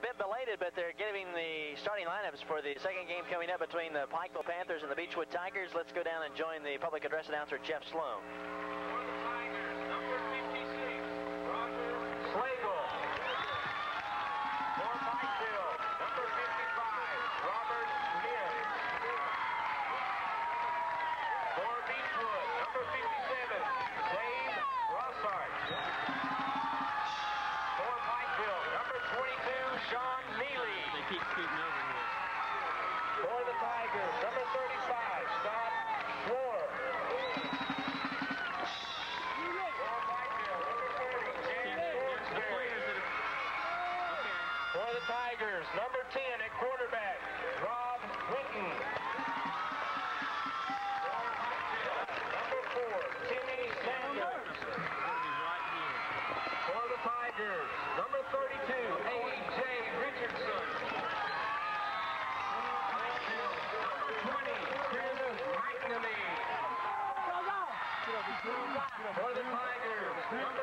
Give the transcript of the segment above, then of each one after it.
bit belated, but they're giving the starting lineups for the second game coming up between the Pikeville Panthers and the Beechwood Tigers. Let's go down and join the public address announcer, Jeff Sloan. Number 10 at quarterback, Rob Winton. Number 4, Timmy Sanders. For the Tigers, number 32, A.J. Richardson. Number 20, Chris McNamee. For the Tigers, number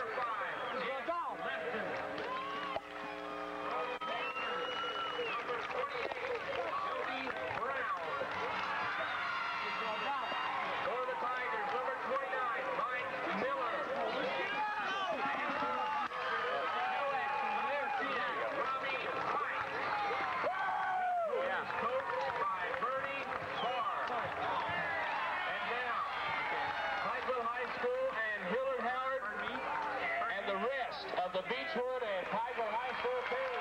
5, for Lefton.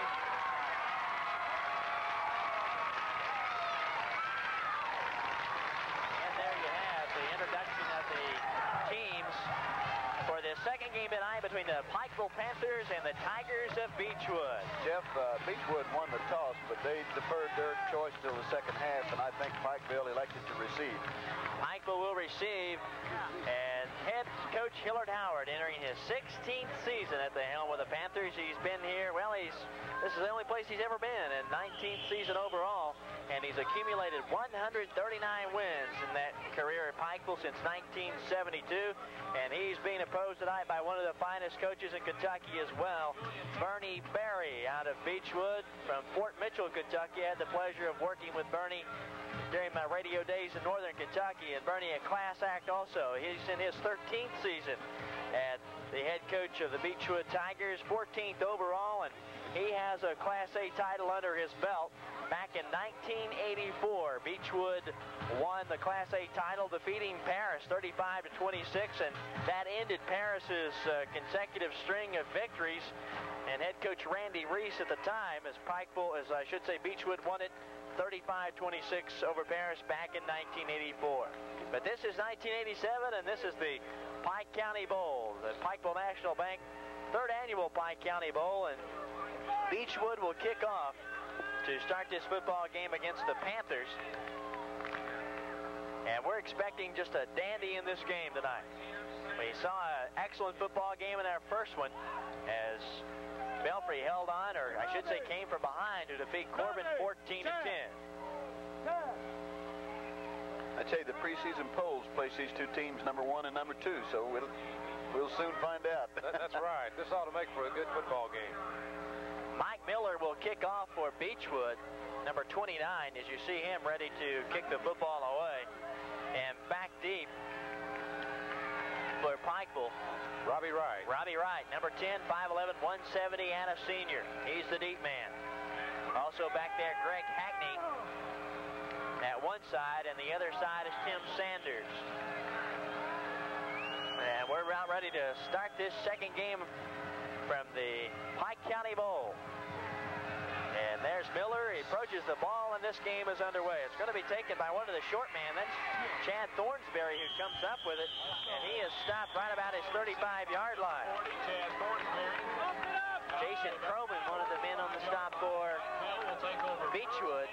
second game tonight between the Pikeville Panthers and the Tigers of Beechwood. Jeff, uh, Beechwood won the toss, but they deferred their choice till the second half, and I think Pikeville elected to receive. Pikeville will receive, and head coach Hillard Howard entering his 16th season at the helm of the Panthers. He's been here, well, he's this is the only place he's ever been, and 19th season overall, and he's accumulated 139 wins in that career at Pikeville since 1972, and he's being opposed tonight by one of the finest coaches in Kentucky as well, Bernie Berry out of Beechwood from Fort Mitchell, Kentucky. I had the pleasure of working with Bernie during my radio days in Northern Kentucky, and Bernie a class act also. He's in his 13th season at the head coach of the Beechwood Tigers, 14th overall, and he has a Class A title under his belt. Back in 1984, Beechwood won the Class A title, defeating Paris 35 to 26, and that ended Paris's uh, consecutive string of victories. And head coach Randy Reese at the time, as Pikeville, as I should say, Beechwood won it 35-26 over Paris back in 1984. But this is 1987, and this is the Pike County Bowl, the Pikeville National Bank third annual Pike County Bowl, and Beechwood will kick off to start this football game against the Panthers. And we're expecting just a dandy in this game tonight. We saw an excellent football game in our first one as Belfry held on, or I should say came from behind to defeat Corbin 14 to 10. I tell you, the preseason polls place these two teams number one and number two, so we'll, we'll soon find out. that, that's right. This ought to make for a good football game. Mike Miller will kick off for Beechwood, number 29, as you see him ready to kick the football away. And back deep for Pikeville. Robbie Wright. Robbie Wright, number 10, 5'11", 170, and a senior. He's the deep man. Also back there, Greg Hackney at one side, and the other side is Tim Sanders. And we're about ready to start this second game from the Pike County Bowl. There's Miller. He approaches the ball, and this game is underway. It's going to be taken by one of the short men. That's Chad Thornsberry who comes up with it, and he is stopped right about his 35-yard line. Jason Croman, one of the men on the stop for Beechwood.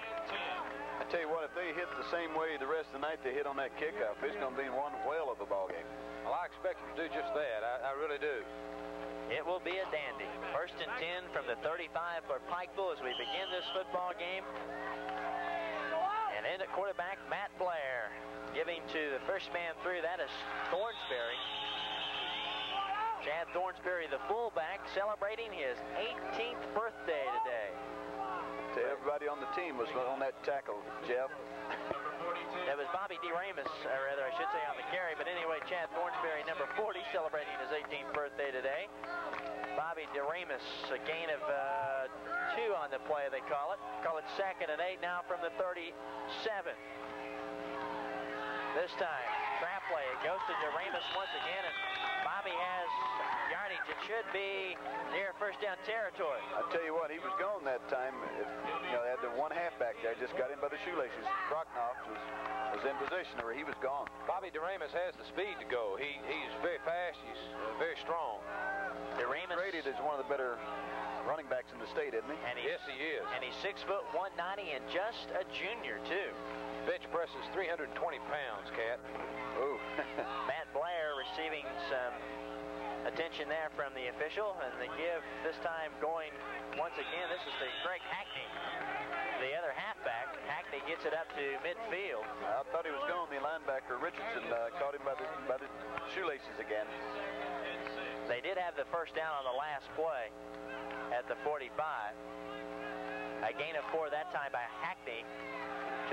I tell you what, if they hit the same way the rest of the night they hit on that kickoff, it's going to be one whale of a ball game. Well, I expect them to do just that. I, I really do. It will be a dandy. First and 10 from the 35 for Pikeville as we begin this football game. And in at quarterback, Matt Blair. Giving to the first man through, that is Thornsberry. Chad Thornsberry, the fullback, celebrating his 18th birthday today. To everybody on the team was on that tackle, Jeff. That was Bobby DeRamus, or rather I should say on the carry, but anyway, Chad Thornsberry, number 40, celebrating his 18th birthday today. Bobby DeRamus, a gain of uh, two on the play, they call it. Call it second and eight now from the 37. This time, trap play. It goes to DeRamus once again, and Bobby has yardage. It should be near first down territory. I tell you what, he was gone that time. If, you know, they had the one halfback there, just got in by the shoelaces. Krocknoff was, was in position, or he was gone. Bobby DeRamus has the speed to go. He, he's very fast. He's uh, very strong. DeRamus. Rated as one of the better running backs in the state, isn't he? And yes, he is. And he's six foot 190 and just a junior, too. Bench press is 320 pounds, Cat. Ooh. Matt Blair receiving some attention there from the official, and the give this time going once again. This is the Greg Hackney, the other halfback. Hackney gets it up to midfield. I thought he was going. The linebacker Richardson uh, caught him by the by the shoelaces again. They did have the first down on the last play at the 45. A gain of four that time by Hackney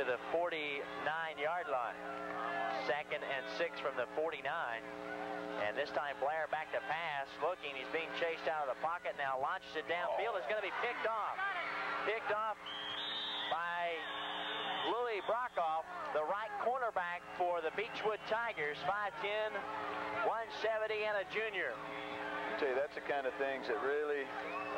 to the 49-yard line. Second and six from the 49. And this time Blair back to pass, looking. He's being chased out of the pocket now. Launches it downfield. It's going to be picked off. Picked off by Louis Brockoff, the right cornerback for the Beechwood Tigers. 5'10", 170, and a junior. I tell you, that's the kind of things that really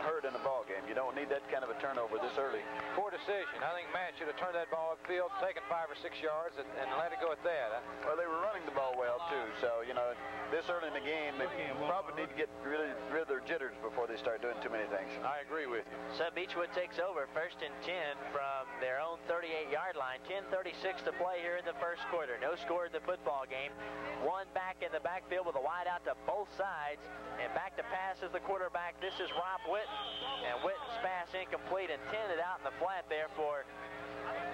hurt in a ball game. You don't need that kind of a turnover this early. Poor decision. I think Matt should have turned that ball upfield, taken five or six yards, and, and let it go at that. Well, they were running the ball well, too. So, you know, this early in the game, they probably need to get rid of, rid of their jitters before they start doing too many things. I agree with you. So Beechwood takes over first and 10 from their own 38-yard line. 10.36 to play here in the first quarter. No score in the football game. One back in the backfield with a wide out to both sides. And back to pass is the quarterback. This is Rob Witten. And Witten's pass incomplete, intended out in the flat there for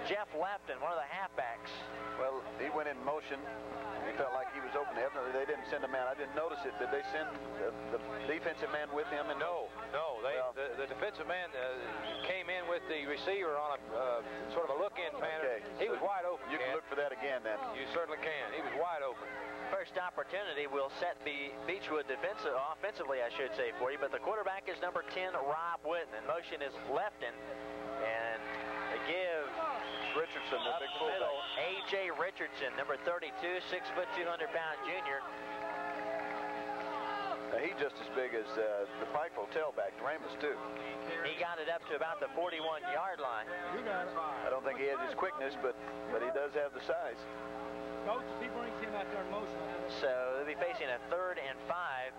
Jeff Lefton, one of the halfbacks. Well, he went in motion. He felt like he was open. Evidently, they didn't send a man. I didn't notice it. Did they send the, the defensive man with him? And no, no. They, well, the, the, defensive man uh, came in with the receiver on a uh, sort of a look-in pattern. Okay. He was wide open. You can look for that again, then. You certainly can. He was wide open first opportunity will set the Beechwood defensive, offensively, I should say, for you. But the quarterback is number 10, Rob Witten. And motion is Lefton. And they give Richardson, the big middle, A.J. Richardson, number 32, 6 foot 200 pound junior. Now, he's just as big as uh, the Pikeville tailback, Ramus, too. He got it up to about the 41-yard line. I don't think he has his quickness, but, but he does have the size. Coach, he brings him out there in motion. So they'll be facing a third and five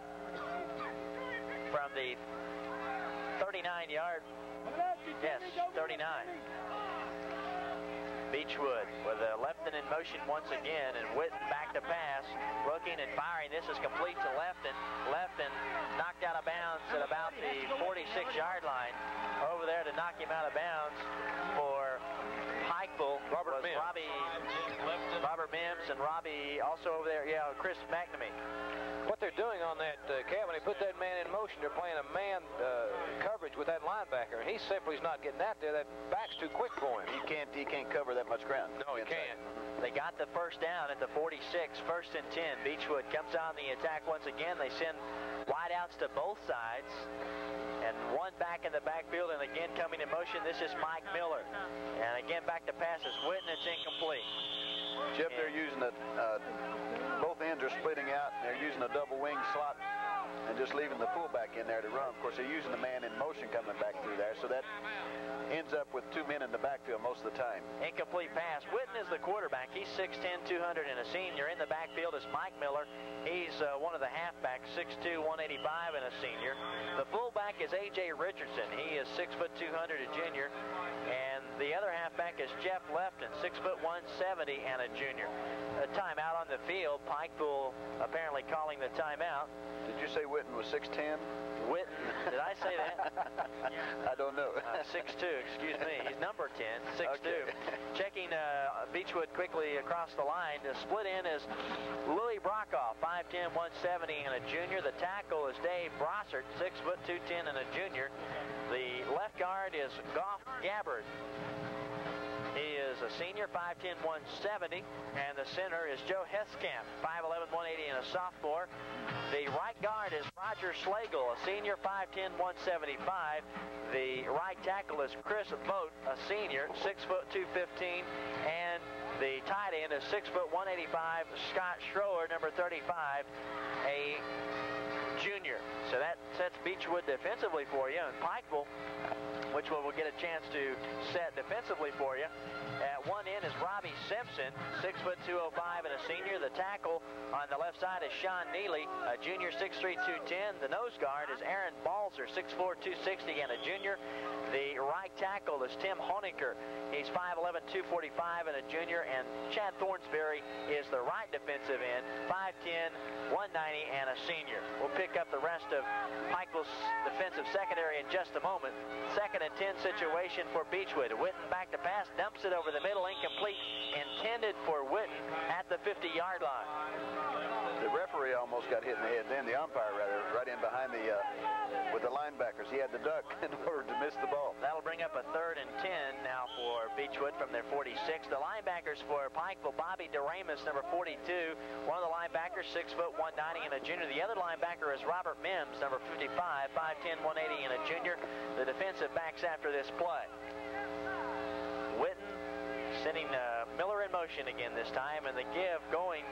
from the 39-yard. Yes, 39. Beechwood with a Lefton in motion once again, and Witten back to pass, looking and firing. This is complete to Lefton. Lefton knocked out of bounds at about the 46-yard line. Over there to knock him out of bounds for Pikeville Robert was Robbie, Robert Mims and Robbie also over there. Yeah, Chris McNamee. What they're doing on that, uh, Cat, when they put that man in motion, they're playing a man uh, coverage with that linebacker, and he simply is not getting out there. That back's too quick for him. He can't, he can't cover that much ground. No, he can't. They got the first down at the 46, first and 10. Beechwood comes on the attack once again. They send wideouts to both sides. And one back in the backfield, and again coming in motion, this is Mike Miller. And again back to pass is Witten, it's incomplete. Jeff, they're using a, uh, both ends are splitting out, and they're using a double wing slot and just leaving the fullback in there to run. Of course, they're using the man in motion coming back through there, so that ends up with two men in the backfield most of the time. Incomplete pass. Witten is the quarterback. He's 6'10", 200, and a senior. In the backfield is Mike Miller. He's uh, one of the halfbacks, 6'2", 185, and a senior. The fullback is A.J. Richardson. He is 6'2", 200, a junior. And the other halfback is Jeff Lefton, 6'1", 170, and a junior. A timeout on the field. Pikeville apparently calling the timeout. Did you say Witten was 6'10"? Witten, did I say that? I don't know. Uh, 6'2", excuse me. He's number 10, 6'2". Okay. Checking uh, Beechwood quickly across the line. The split in is Louis Brockoff, 5'10", 170, and a junior. The tackle is Dave Brossert, 6'2", 210, and a junior. The left guard is Goff Gabbard. He is a senior, 5'10", 170, and the center is Joe Heskamp, 5'11", 180, and a sophomore. The right guard is Roger Slagle, a senior, 5'10", 175. The right tackle is Chris Boat, a senior, 6 foot 215, and the tight end is 6 foot 185, Scott Schroer, number 35, a junior. So that sets Beechwood defensively for you, and Pikeville which we'll, we'll get a chance to set defensively for you. At one end is Robbie Simpson, 6 foot 205 and a senior. The tackle on the left side is Sean Neely, a junior, 6'3", 210. The nose guard is Aaron Balzer, 6'4", 260 and a junior. The right tackle is Tim Honecker. He's 5'11", 245 and a junior. And Chad Thornsberry is the right defensive end, 5'10", 190 and a senior. We'll pick up the rest of Pikeville's defensive secondary in just a moment. Second and 10 situation for Beechwood. Witten back to pass, dumps it over the middle, incomplete, intended for Witten at the 50-yard line. The referee almost got hit in the head then, the umpire rather, right in behind the, uh, with the linebackers. He had to duck in order to miss the ball. That'll bring up a third and 10 now for Beechwood from their 46. The linebackers for Pikeville, Bobby DeRamus, number 42. One of the linebackers, 6 foot 190 and a junior. The other linebacker is Robert Mims, number 55, 5'10", 180 and a junior. The defensive backs after this play. Witten sending uh, Miller in motion again this time, and the give going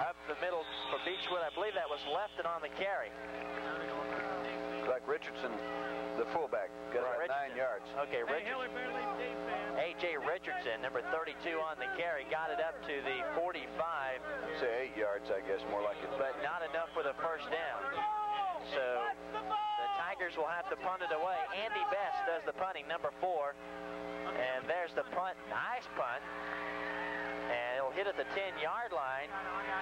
up the middle for Beechwood. I believe that was Lefton on the carry. Like Richardson, the fullback, got right, about nine yards. Okay, Richardson. A.J. Richardson, number 32 on the carry, got it up to the 45. Say eight yards, I guess, more like it. But not enough for the first down. So the Tigers will have to punt it away. Andy Best does the punting, number four. And there's the punt. Nice punt. It'll hit at the 10-yard line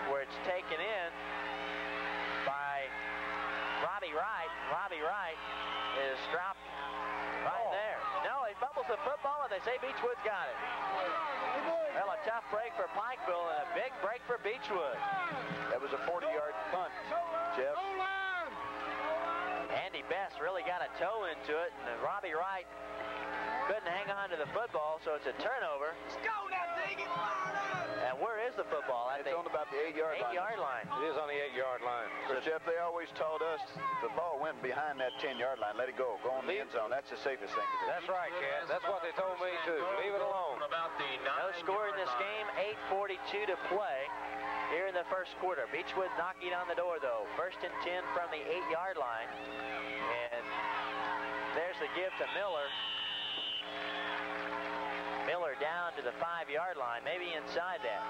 where it's taken in by Robbie Wright. Robbie Wright is dropped right there. No, he fumbles the football, and they say Beechwood's got it. Well, a tough break for Pikeville and a big break for Beechwood. That was a 40-yard punt, Jeff. Andy Best really got a toe into it, and Robbie Wright couldn't hang on to the football, so it's a turnover. Let's go now, dang it! And where is the football? I It's on about the eight-yard line. Eight-yard line. It is on the eight-yard line. So, Jeff, they always told us the ball went behind that 10-yard line. Let it go. Go in the end zone. That's the safest thing to do. That's right, Cat. That's what they told me, too. Leave it alone. About the No score in this game. 8.42 to play here in the first quarter. Beechwood knocking on the door, though. First and 10 from the eight-yard line. And there's the give to Miller. Miller down to the five-yard line, maybe inside that.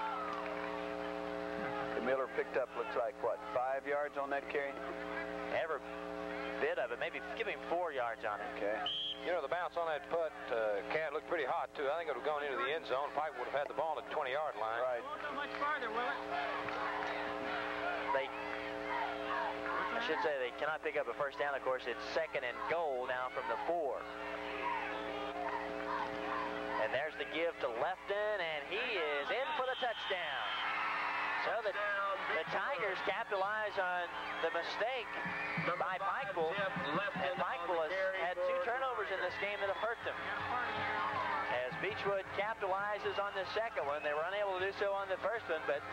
The Miller picked up, looks like, what, five yards on that carry? Every bit of it, maybe give him four yards on it. Okay. You know, the bounce on that putt, uh, Cat looked pretty hot, too. I think it would have gone into the end zone. Pike would have had the ball at the 20-yard line. Right. Not much farther, will it? They, I should say they cannot pick up a first down. Of course, it's second and goal now from the four. And there's the give to Lefton, and he is in for the touchdown. So the, the Tigers capitalize on the mistake by Pikeville. And Pikeville has had two turnovers in this game that have hurt them. As Beechwood capitalizes on the second one, they were unable to do so on the first one, but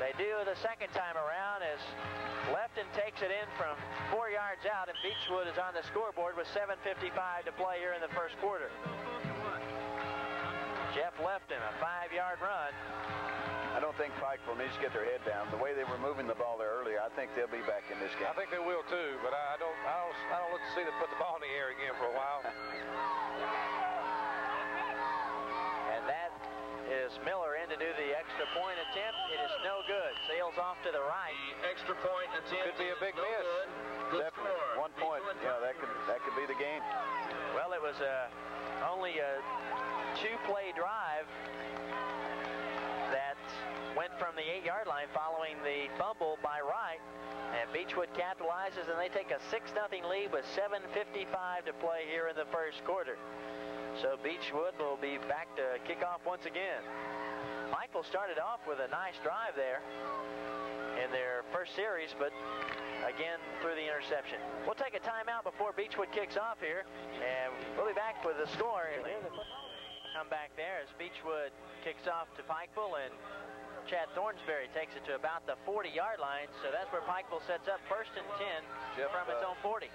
they do the second time around as Lefton takes it in from four yards out, and Beechwood is on the scoreboard with 7.55 to play here in the first quarter. Jeff left Lefton, a five-yard run. I don't think Pikeville needs to get their head down. The way they were moving the ball there earlier, I think they'll be back in this game. I think they will too, but I don't, I don't, I don't look to see them put the ball in the air again for a while. and that is Miller in to do the extra point attempt. It is no good. Sails off to the right. The extra point attempt Could be a big no miss. Good. Good Definitely. score. One point. Yeah, that could that could be the game. Well, it was uh, only a two-play drive that went from the eight-yard line following the fumble by Wright. And Beechwood capitalizes, and they take a 6-0 lead with 7.55 to play here in the first quarter. So Beechwood will be back to kick off once again. Michael started off with a nice drive there in their first series, but again through the interception. We'll take a timeout before Beechwood kicks off here, and we'll be back with the score. Come back there as Beechwood kicks off to Pikeville, and Chad Thornsberry takes it to about the 40-yard line, so that's where Pikeville sets up first and 10 Jeff, from its uh, own 40.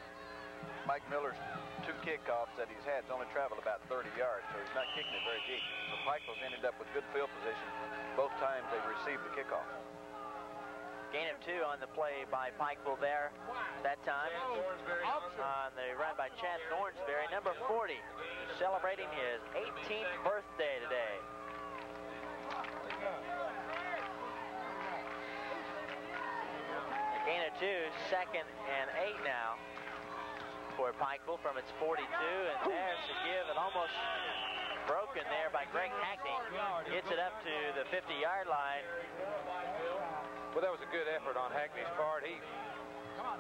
Mike Miller's two kickoffs that he's had has only traveled about 30 yards, so he's not kicking it very deep. So Pikeville's ended up with good field position both times they received the kickoff. Gain of two on the play by Pikeville there that time. On the run by Chad Thornsberry, number 40, celebrating his 18th birthday today. Gain of two, second and eight now for Pikeville from its 42, and there's a give and almost broken there by Greg Hackney. Gets it up to the 50-yard line. Well, that was a good effort on Hackney's part. He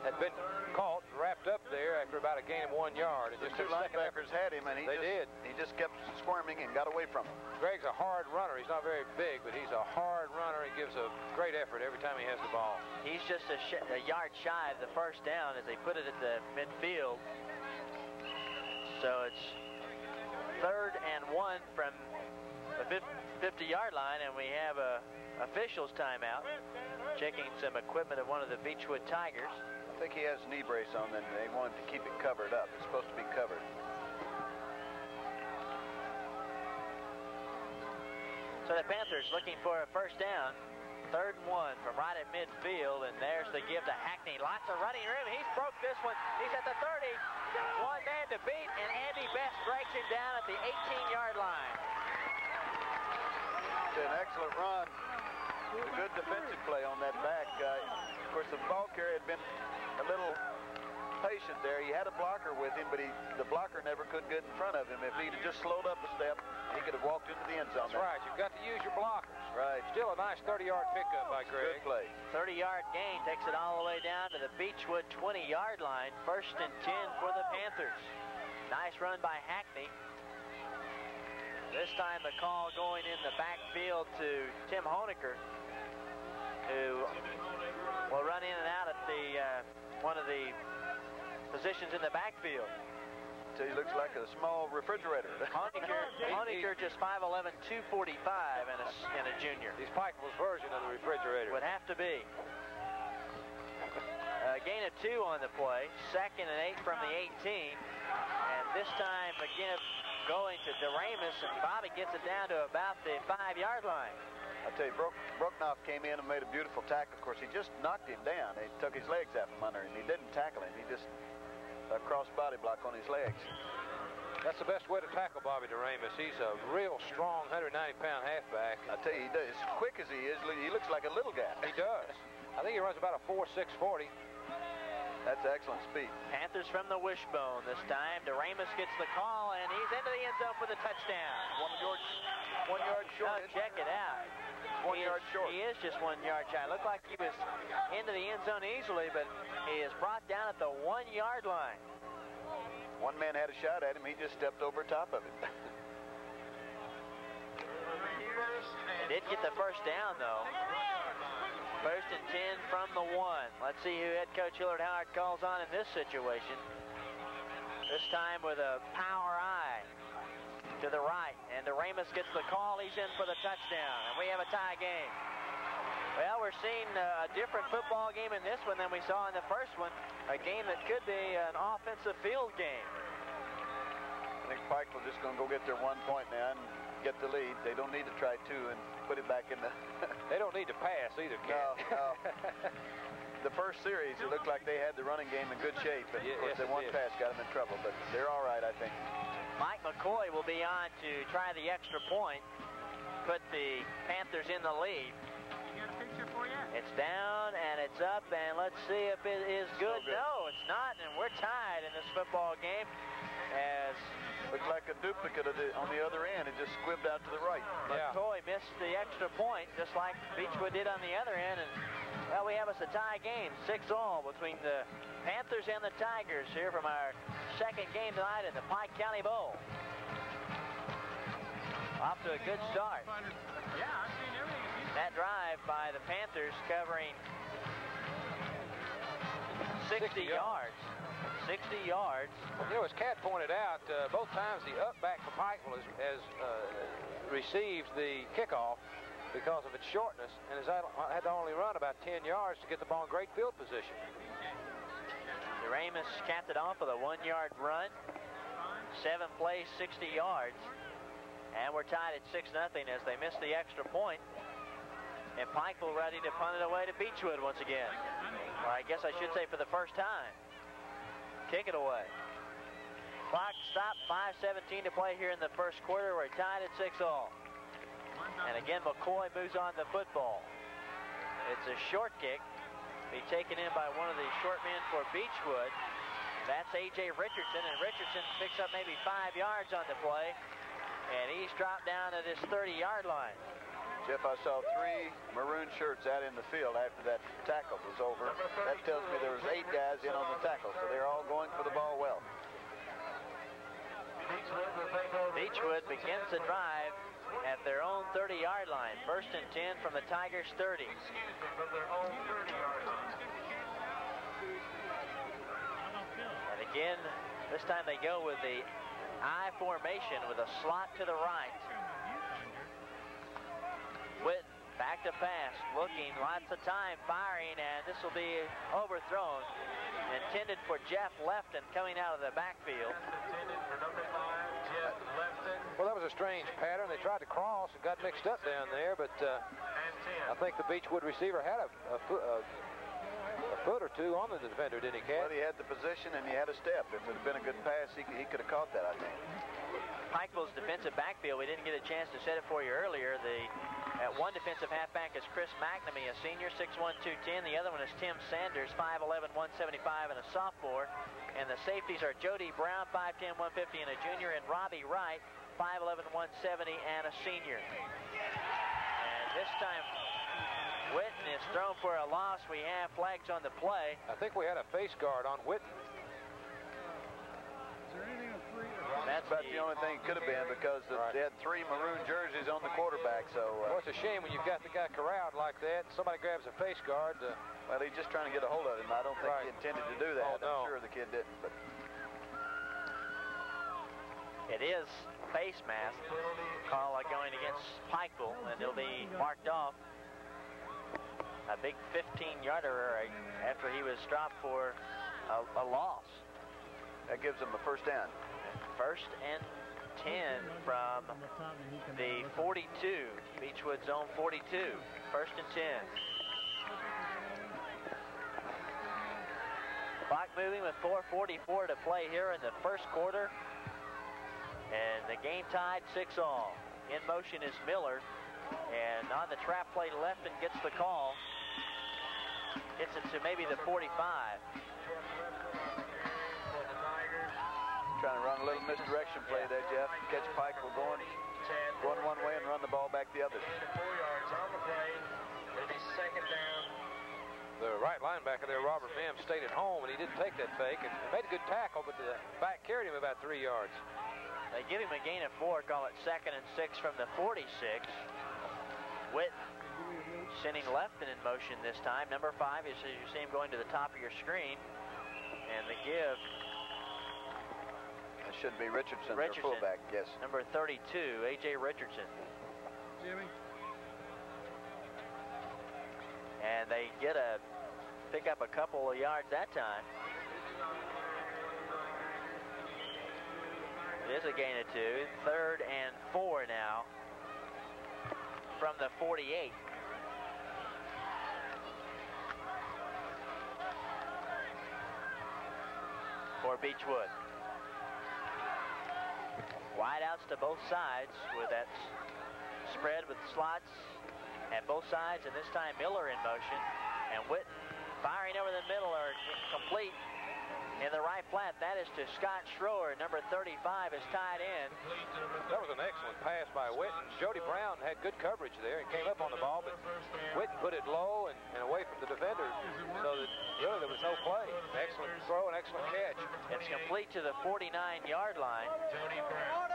had been caught, wrapped up there after about a gain of one yard. And The just two second linebackers had him, and he They just, did. he just kept squirming and got away from him. Greg's a hard runner. He's not very big, but he's a hard runner. He gives a great effort every time he has the ball. He's just a, sh a yard shy of the first down as they put it at the midfield. So it's third and one from the 50-yard line, and we have a official's timeout. Checking some equipment of one of the Beechwood Tigers. I think he has a knee brace on, and they wanted to keep it covered up. It's supposed to be covered. So the Panthers looking for a first down. Third and one from right at midfield, and there's the give to Hackney. Lots of running room. He's broke this one. He's at the 30. One man to beat, and Andy Best breaks him down at the 18-yard line. It's an excellent run. It's a good defensive play on that back. Uh, of course, the ball carrier had been a little patient there. He had a blocker with him, but he, the blocker never could get in front of him. If he'd have just slowed up a step, he could have walked into the end zone. That's right. You've got to use your blockers. Right. Still a nice 30-yard pickup by Greg. Good play. 30-yard gain takes it all the way down to the Beechwood 20-yard line. First and 10 for the Panthers. Nice run by Hackney. This time the call going in the backfield to Tim Honecker, who will run in and out at the uh, one of the positions in the backfield. So he looks like a small refrigerator. Honecker, Honecker just 5'11", 245, and a, and a junior. He's Pikeville's version of the refrigerator. Would have to be. Uh, gain of two on the play. Second and eight from the 18. And this time, again, going to DeRamus, and Bobby gets it down to about the five-yard line. I tell you, Brook, Brooknoff came in and made a beautiful tackle. Of course, he just knocked him down. He took his legs out from under him. He didn't tackle him. He just a cross body block on his legs. That's the best way to tackle Bobby DeRamus. He's a real strong 190-pound halfback. I tell you, he does, as quick as he is, he looks like a little guy. He does. I think he runs about a 4.640. That's excellent speed. Panthers from the wishbone this time. DeRamus gets the call, and he's into the end zone for the touchdown. One yard, one yard Now short. check it out. One He yard is- short. He is just one yard shy. Looked like he was into the end zone easily, but he is brought down at the one-yard line. One man had a shot at him. He just stepped over top of it. Did get the first down, though. First and 10 from the one. Let's see who head coach Hillard Howard calls on in this situation. This time with a power I to the right. And DeRamus gets the call. He's in for the touchdown. And we have a tie game. Well, we're seeing uh, a different football game in this one than we saw in the first one. A game that could be an offensive field game. I think Pikeville just going to go get their one point now and get the lead. They don't need to try two and put it back in the. They don't need to pass either, no, no. The first series, it looked like they had the running game in good shape, and Ye- of course, yes, the one did. pass got them in trouble. But they're all right, I think. Mike McCoy will be on to try the extra point, put the Panthers in the lead. You got a picture for you? It's down and it's up, and let's see if it is good. good. No, it's not, and we're tied in this football game as Looked like a duplicate of the, on the other end. It just squibbed out to the right. Yeah. McCoy missed the extra point, just like Beechwood did on the other end, and well, we have us a tie game, six all between the Panthers and the Tigers here from our second game tonight in the Pike County Bowl. Off to a good start. Yeah, I've seen everything. That drive by the Panthers covering 60, 60 yards. 60 yards. You know, as Cat pointed out, uh, both times the up back for Pikeville has, has uh, received the kickoff because of its shortness and has had, had to only run about 10 yards to get the ball in great field position. Ramus capped it off with a one-yard run. Seven plays, 60 yards. And we're tied at 6 nothing as they miss the extra point. And Pikeville ready to punt it away to Beechwood once again. Or I guess I should say for the first time. Kick it away. Clock stopped, 5.17 to play here in the first quarter. We're tied at 6 all. And again, McCoy moves on the football. It's a short kick. Be taken in by one of the short men for Beechwood. That's A.J. Richardson, and Richardson picks up maybe five yards on the play. And he's dropped down at his 30-yard line. Jeff, I saw three maroon shirts out in the field after that tackle was over. That tells me there was eight guys in on the tackle, so they're all going for the ball well. Beechwood begins the drive at their own 30-yard line. First and 10 from the Tigers' 30. And again, this time they go with the I formation with a slot to the right. Witten back to pass, looking, lots of time, firing, and this will be overthrown. Intended for Jeff Lefton coming out of the backfield. Well, that was a strange pattern. They tried to cross and got mixed up down there, but uh, I think the Beechwood receiver had a, a, foot, a, a, foot or two on the defender, didn't he, Cat? Well, he had the position and he had a step. If it had been a good pass, he, he could have caught that, I think. Pikeville's defensive backfield, we didn't get a chance to set it for you earlier. The at one defensive halfback is Chris McNamee, a senior, 6'1", 210. The other one is Tim Sanders, 5'11", 175, and a sophomore. And the safeties are Jody Brown, 5'10", 150, and a junior, and Robbie Wright, 5'11", 170, and a senior. And this time, Witten is thrown for a loss. We have flags on the play. I think we had a face guard on Witten. That's about the only thing it could have been because Right. they had three maroon jerseys on the quarterback. So, Well, uh, it's a shame when you've got the guy corralled like that. Somebody grabs a face guard. Uh, well, he's just trying to get a hold of him. I don't think he intended to do that. Oh, no. I'm sure the kid didn't. But It is face mask call going against Pikeville, and it'll be marked off. A big 15-yarder after he was dropped for a, a loss. that gives them a first down. First and 10 from the 42, Beechwood zone 42. First and 10. Clock moving with 4.44 to play here in the first quarter. And the game tied 6 all. In motion is Miller. And on the trap play, Lefton gets the call. Gets it to maybe the 45. Trying to run a little misdirection play there, Jeff. Catch Pike. We're going, going one way and run the ball back the other. Four yards on the play. It'll be second down. the right linebacker there, Robert Mims, stayed at home, and he didn't take that fake and made a good tackle, but the back carried him about three yards. They give him a gain of four, call it second and six from the 46. Witt sending Lefton in motion this time. Number five is as you see him going to the top of your screen. And the give, It should be Richardson, Richardson. their fullback. Yes. number 32, A.J. Richardson. Jimmy. And they get a, pick up a couple of yards that time. It is a gain of two. Third and four now from the 48. For Beechwood. Wideouts to both sides with that spread with slots at both sides, and this time Miller in motion. And Witten firing over the middle are complete in the right flat. That is to Scott Schroer. Number 35 is tied in. That was an excellent pass by Witten. Jody Brown had good coverage there and came up on the ball, but Witten put it low and, and away from the defender so that really there was no play. Excellent throw and excellent catch. It's complete to the 49-yard line. Jody Brown.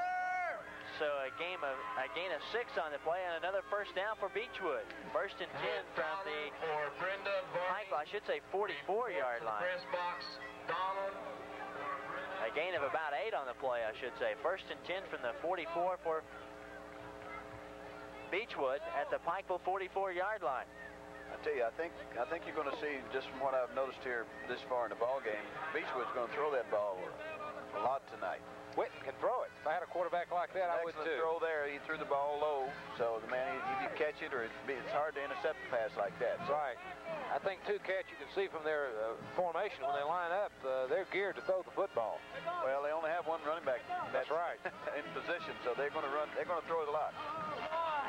So a game of a a gain of six on the play, and another first down for Beechwood. First and 10 from the for Brenda Pike, I should say 44-yard line. Press box, Donald. A gain of about eight on the play, I should say. First and 10 from the 44 for Beechwood at the Pikeville 44-yard line. I tell you, I think I think you're going to see just from what I've noticed here this far in the ball game, Beechwood's going to throw that ball a lot tonight. Witten can throw it. If I had a quarterback like that, I would too. throw there. He threw the ball low, so the man either catch it or it's, it's hard to intercept a pass like that. So Right. I think too, Cat, you can see from their uh, formation when they line up, uh, they're geared to throw the football. Well, they only have one running back. That's right. in position, so they're going to run. They're going to throw it a lot.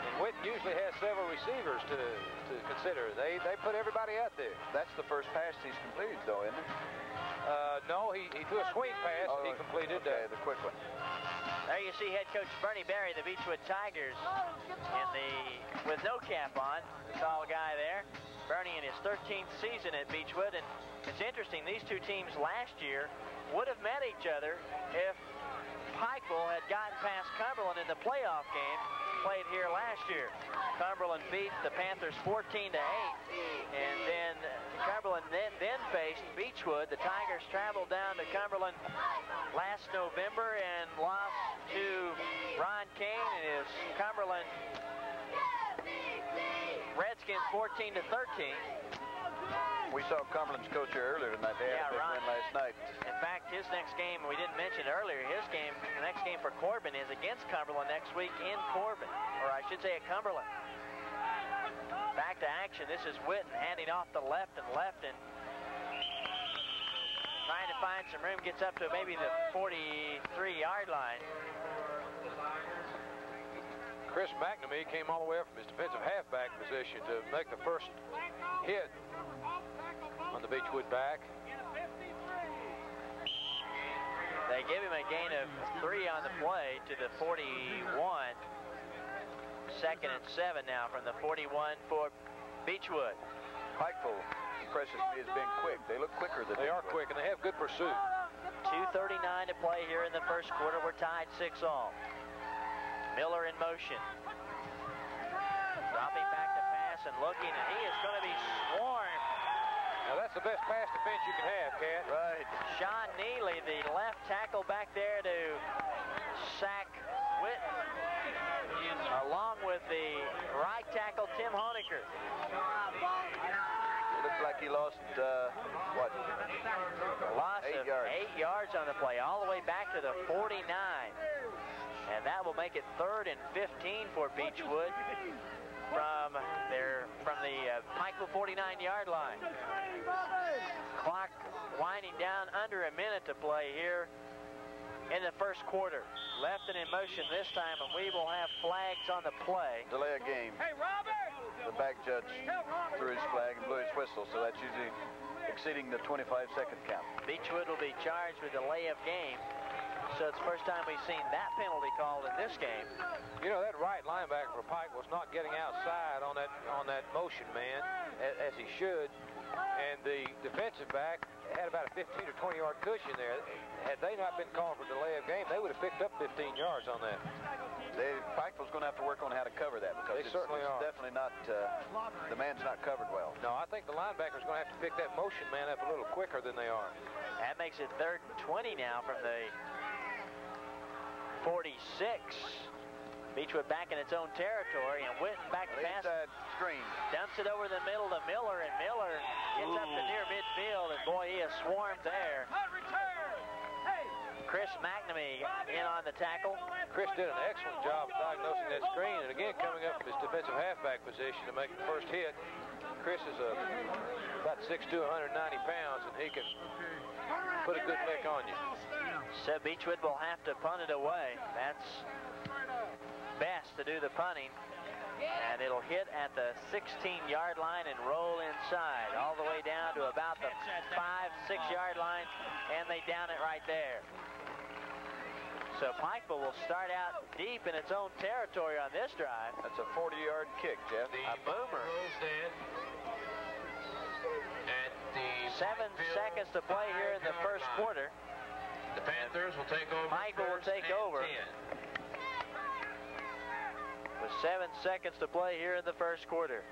And Witten usually has several receivers to, to consider. They they put everybody out there. That's the first pass he's completed, though, isn't it? Uh, no, he, he threw a swing pass Oh, he completed. Okay, Uh, the quick one. There you see head coach Bernie Berry, the Beechwood Tigers, in the with no cap on, the tall guy there. Bernie in his 13th season at Beechwood, and it's interesting. These two teams last year would have met each other if Pikeville had gotten past Cumberland in the playoff game played here last year. Cumberland beat the Panthers 14 to 8, and then Cumberland then, then faced Beechwood. The Tigers traveled down to Cumberland last November and lost to Ron Kane and his Cumberland Redskins 14 to 13. We saw Cumberland's coach here earlier tonight. They had Yeah, a Ron. win last night. In fact, his next game, we didn't mention earlier, his game, the next game for Corbin is against Cumberland next week in Corbin, or I should say at Cumberland. Back to action. This is Witten handing off the left and left and trying to find some room. Gets up to maybe the 43-yard line. Chris McNamee came all the way up from his defensive halfback position to make the first hit on the Beechwood back. They give him a gain of three on the play to the 41. Second and seven now from the 41 for Beechwood. Pikeville impresses me as being quick. They look quicker than They are quick and they have good pursuit. 2.39 to play here in the first quarter. We're tied 6 all. Miller in motion. Dropping back to pass and looking, and he is going to be swarmed. Now that's the best pass defense you can have, Cat. Right. Sean Neely, the left tackle back there to sack Witten, along with the right tackle Tim Honecker. It looked like he lost, uh, what? Loss Eight of yards. eight yards on the play, all the way back to the 49. And that will make it third and 15 for Beechwood from their from the uh, Pikeville 49-yard line. Clock winding down under a minute to play here in the first quarter. Lefton in motion this time, and we will have flags on the play. Delay a game. Hey, Robert! The back judge threw his flag and blew his whistle, so that's usually exceeding the 25-second count. Beechwood will be charged with delay of game. So it's the first time we've seen that penalty called in this game. You know that right linebacker for Pike was not getting outside on that on that motion man as, as he should, and the defensive back had about a 15 or 20 yard cushion there. Had they not been called for delay of game, they would have picked up 15 yards on that. They, Pikeville's going to have to work on how to cover that because They it's, certainly it's are. definitely not, uh, the man's not covered well. No, I think the linebacker's going to have to pick that motion man up a little quicker than they are. That makes it third and 20 now from the 46. Beechwood back in its own territory and Witten back to pass. Inside screen. Dumps it over the middle to Miller, and Miller gets up to near midfield, and boy, he is swarmed there. Chris McNamee in on the tackle. Chris did an excellent job diagnosing that screen, and again coming up from his defensive halfback position to make the first hit. Chris is a, about 6'2", 190 pounds, and he can put a good lick on you. So Beechwood will have to punt it away. That's best to do the punting. And it'll hit at the 16-yard line and roll inside, all the way down to about the five, six-yard line, and they down it right there. So Pikeville will start out deep in its own territory on this drive. That's a 40-yard kick, Jeff. A boomer. At the Seven Pikeville seconds to play here in the first line. quarter. The Panthers will take over. Michael will take over. 10. with seven seconds to play here in the first quarter.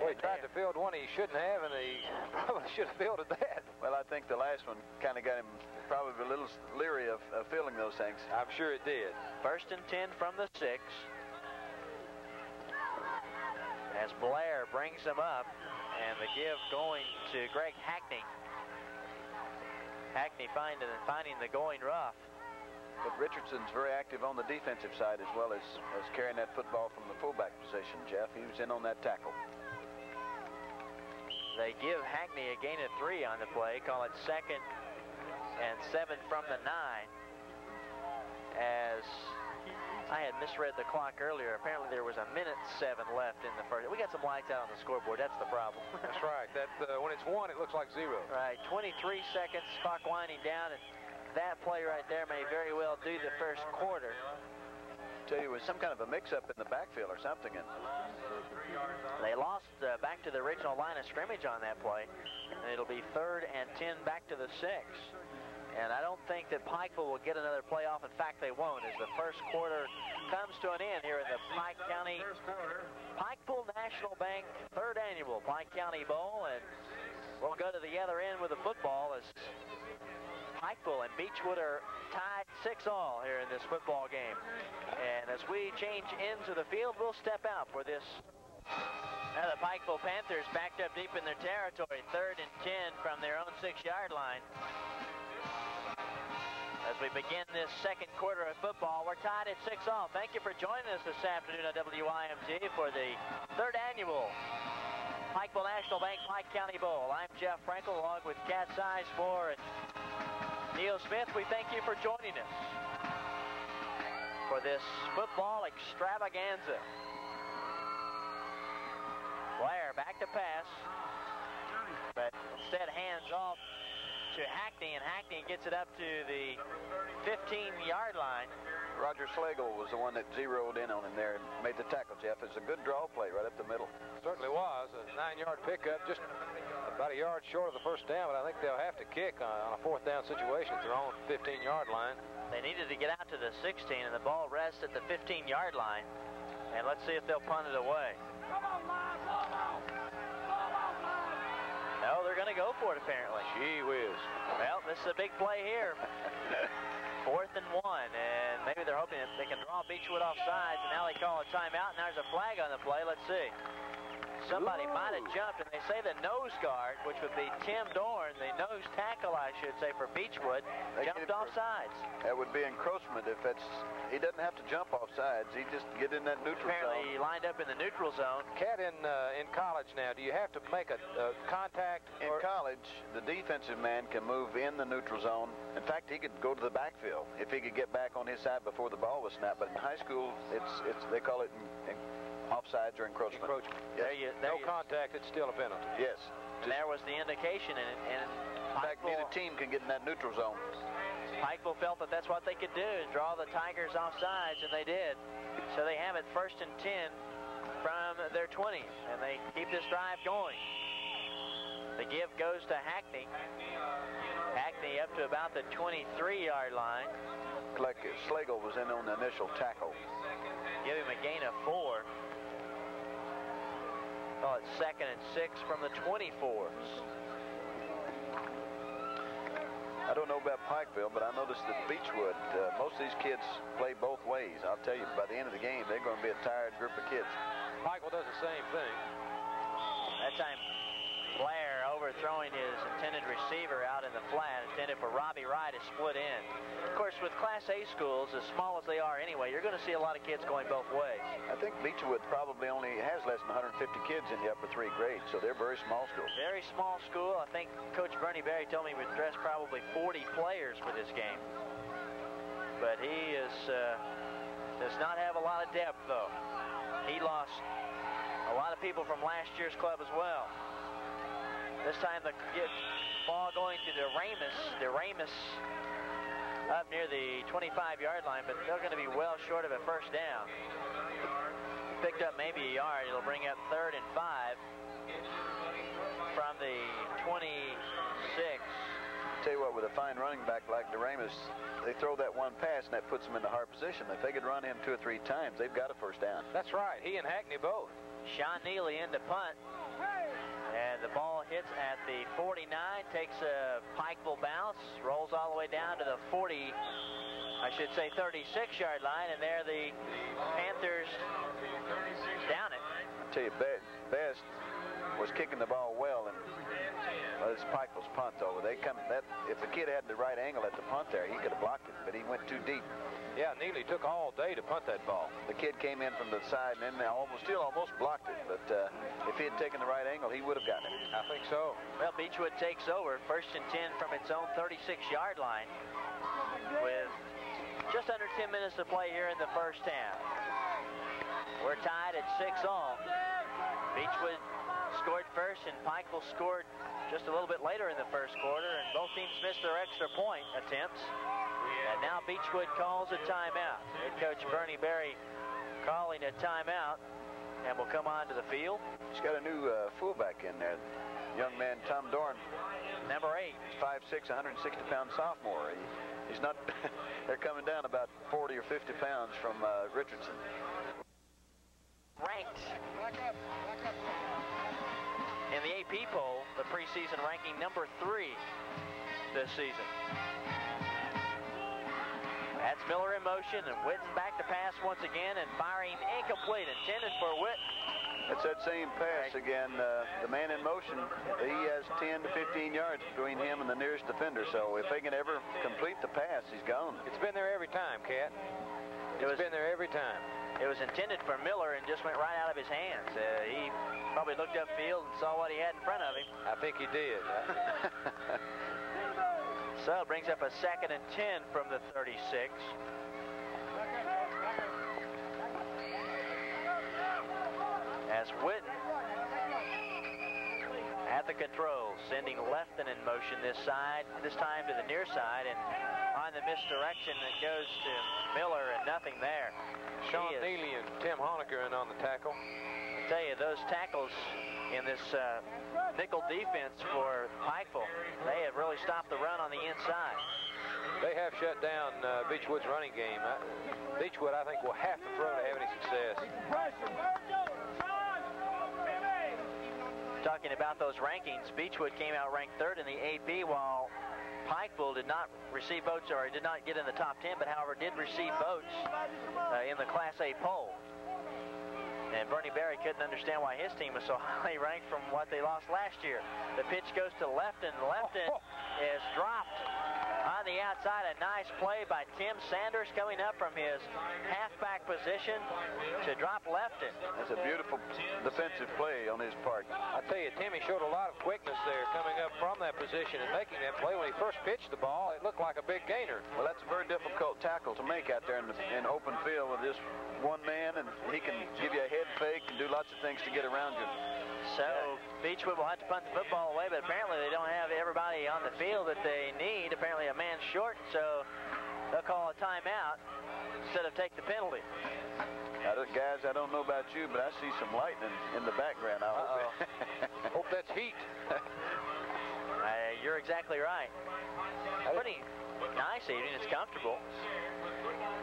Well, he tried to field one he shouldn't have, and he probably should have fielded that. Well, I think the last one kind of got him probably a little leery of, of feeling those things. I'm sure it did. First and 10 from the six. As Blair brings them up, and the give going to Greg Hackney. Hackney finding, finding the going rough. But Richardson's very active on the defensive side as well as, as carrying that football from the fullback position, Jeff. He was in on that tackle. They give Hackney a gain of three on the play, call it second and seven from the nine. As I had misread the clock earlier. Apparently there was a minute seven left in the first. We got some lights out on the scoreboard. That's the problem. That's right. That uh, when it's one, it looks like zero. Right. 23 seconds. Clock winding down, and that play right there may very well do the first quarter. Tell you, it was some kind of a mix-up in the backfield or something. And they lost uh, back to the original line of scrimmage on that play, and it'll be third and 10 back to the six. And I don't think that Pikeville will get another playoff. In fact, they won't as the first quarter comes to an end here in the Pike County Pikeville National Bank third annual Pike County Bowl. And we'll go to the other end with the football as Pikeville and Beechwood are tied 6 all here in this football game. And as we change into the field, we'll step out for this. Now the Pikeville Panthers backed up deep in their territory, third and 10 from their own six-yard line. As we begin this second quarter of football, we're tied at 6 all. Thank you for joining us this afternoon on WYMT for the third annual Pikeville National Bank Pike County Bowl. I'm Jeff Frankel along with Cat Sizemore and Neil Smith. We thank you for joining us for this football extravaganza. Blair back to pass, but instead hands off to Hackney, and Hackney gets it up to the 15-yard line. Roger Slagle was the one that zeroed in on him there and made the tackle, Jeff. It's a good draw play right up the middle. Certainly was. A nine-yard pickup, just about a yard short of the first down, but I think they'll have to kick on a fourth down situation at their own 15-yard line. They needed to get out to the 16, and the ball rests at the 15-yard line. And let's see if they'll punt it away. To go for it, apparently. Gee whiz. Well, this is a big play here. Fourth and one, and maybe they're hoping they can draw Beechwood off sides, and now they call a timeout, and there's a flag on the play. Let's see. Somebody Ooh. might have jumped, and they say the nose guard, which would be Tim Dorn, the nose tackle, I should say, for Beechwood, They jumped get it off for- sides. That would be encroachment if it's. He doesn't have to jump off sides. He just get in that neutral Apparently, zone. he lined up in the neutral zone. Cat in uh, in college now, do you have to make a, a contact? In or- college, the defensive man can move in the neutral zone. In fact, he could go to the backfield if he could get back on his side before the ball was snapped. But in high school, it's it's they call it in, in offsides or encroachment. Encroachment. There you, there no you, contact, it's still a penalty. Yes. and there was the indication, and, and In fact, neither team can get in that neutral zone. Pikeville felt that that's what they could do, is draw the Tigers off sides, and they did. So they have it first and 10 from their 20, and they keep this drive going. The give goes to Hackney. Hackney up to about the 23-yard line. Like Slagle was in on the initial tackle. Give him a gain of four. Call it second and six from the 24s. I don't know about Pikeville, but I noticed that Beechwood, uh, most of these kids play both ways. I'll tell you, by the end of the game, they're going to be a tired group of kids. Michael does the same thing. That time, Blair overthrowing his intended receiver out in the flat, intended for Robbie Wright to split in. Of course, with Class A schools, as small as they are anyway, you're going to see a lot of kids going both ways. I think Beechwood probably only has less than 150 kids in the upper three grades, so they're very small schools. Very small school. I think Coach Bernie Berry told me he would dress probably 40 players for this game. But he is uh, does not have a lot of depth, though. He lost a lot of people from last year's club as well. This time the get ball going to DeRamus. DeRamus up near the 25-yard line, but they're going to be well short of a first down. Picked up maybe a yard. It'll bring up third and five from the 26. Tell tell you what, with a fine running back like DeRamus, they throw that one pass and that puts them in the hard position. If they could run him two or three times, they've got a first down. That's right. He and Hackney both. Sean Neely in into punt. And the ball hits at the 49, takes a Pikeville bounce, rolls all the way down to the 40, I should say 36-yard line, and there the Panthers down it. I tell you, Best was kicking the ball well, and well, it's Pikeville's punt over. They come that if the kid had the right angle at the punt there, he could have blocked it, but he went too deep. Yeah, Neely took all day to punt that ball. The kid came in from the side and then almost, still almost blocked it. But uh, if he had taken the right angle, he would have gotten it. I think so. Well, Beechwood takes over, first and 10 from its own 36-yard line with just under 10 minutes to play here in the first half. We're tied at 6 all. Beechwood scored first and Pikeville scored just a little bit later in the first quarter and both teams missed their extra point attempts. And now Beechwood calls a timeout. Head coach Bernie Berry calling a timeout and will come on to the field. He's got a new uh, fullback in there. Young man Tom Dorn. Number eight. 5'6", 160-pound sophomore. He, he's not, they're coming down about 40 or 50 pounds from uh, Richardson. Ranked. In the AP poll, the preseason ranking number three this season. That's Miller in motion, and Witten back to pass once again, and firing incomplete, intended for Witt. It's that same pass again. Uh, the man in motion, he has 10 to 15 yards between him and the nearest defender. So if they can ever complete the pass, he's gone. It's been there every time, Cat. It's was, been there every time. It was intended for Miller and just went right out of his hands. Uh, he probably looked upfield and saw what he had in front of him. I think he did. so it brings up a second and 10 from the 36. As Witten at the controls, sending left Lefton in motion this side, this time to the near side, and on the misdirection that goes to Miller and nothing there. Sean Neely and Tim Honecker in on the tackle. I tell you, those tackles in this uh, nickel defense for Pikeville, they have really stopped the run on the inside. They have shut down uh, Beechwood's running game. Uh, Beechwood, I think, will have to throw to have any success. Talking about those rankings, Beechwood came out ranked third in the AP, while Pikeville did not receive votes or did not get in the top 10, but however did receive votes uh, in the Class A poll. And Bernie Berry couldn't understand why his team was so highly ranked from what they lost last year. The pitch goes to Lefton. Lefton is dropped on the outside. A nice play by Tim Sanders coming up from his halfback position to drop Lefton. That's a beautiful defensive play on his part. I tell you, Timmy showed a lot of quickness there coming up from that position and making that play. When he first pitched the ball, it looked like a big gainer. Well, that's a very difficult tackle to make out there in, the, in open field with just one man, and he can give you a head fake and do lots of things to get around you. So Beechwood will have to punt the football away, but apparently they don't have everybody on the field that they need. Apparently a man short, so they'll call a timeout instead of take the penalty. Now, guys, I don't know about you, but I see some lightning in the background. I hope, hope that's heat. uh, you're exactly right. Pretty nice evening. It's comfortable.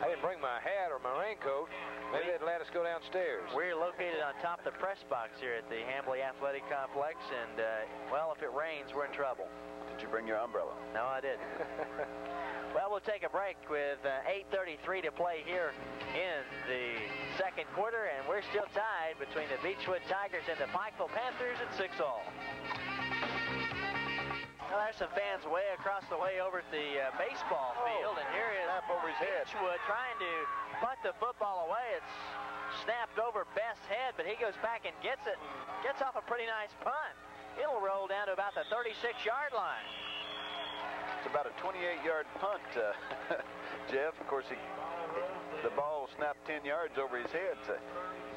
I didn't bring my hat or my raincoat. Maybe they'd let us go downstairs. We're located on top of the press box here at the Hambley Athletic Complex, and, uh, well, if it rains, we're in trouble. Did you bring your umbrella? No, I didn't. well, we'll take a break with uh, 8.33 to play here in the second quarter, and we're still tied between the Beechwood Tigers and the Pikeville Panthers at 6 all. Well, there's some fans way across the way over at the uh, baseball field, and here is over his head. Trying to punt the football away. It's snapped over Best's head, but he goes back and gets it and gets off a pretty nice punt. It'll roll down to about the 36-yard line. It's about a 28-yard punt, uh, Jeff. Of course, he, the ball snapped 10 yards over his head. So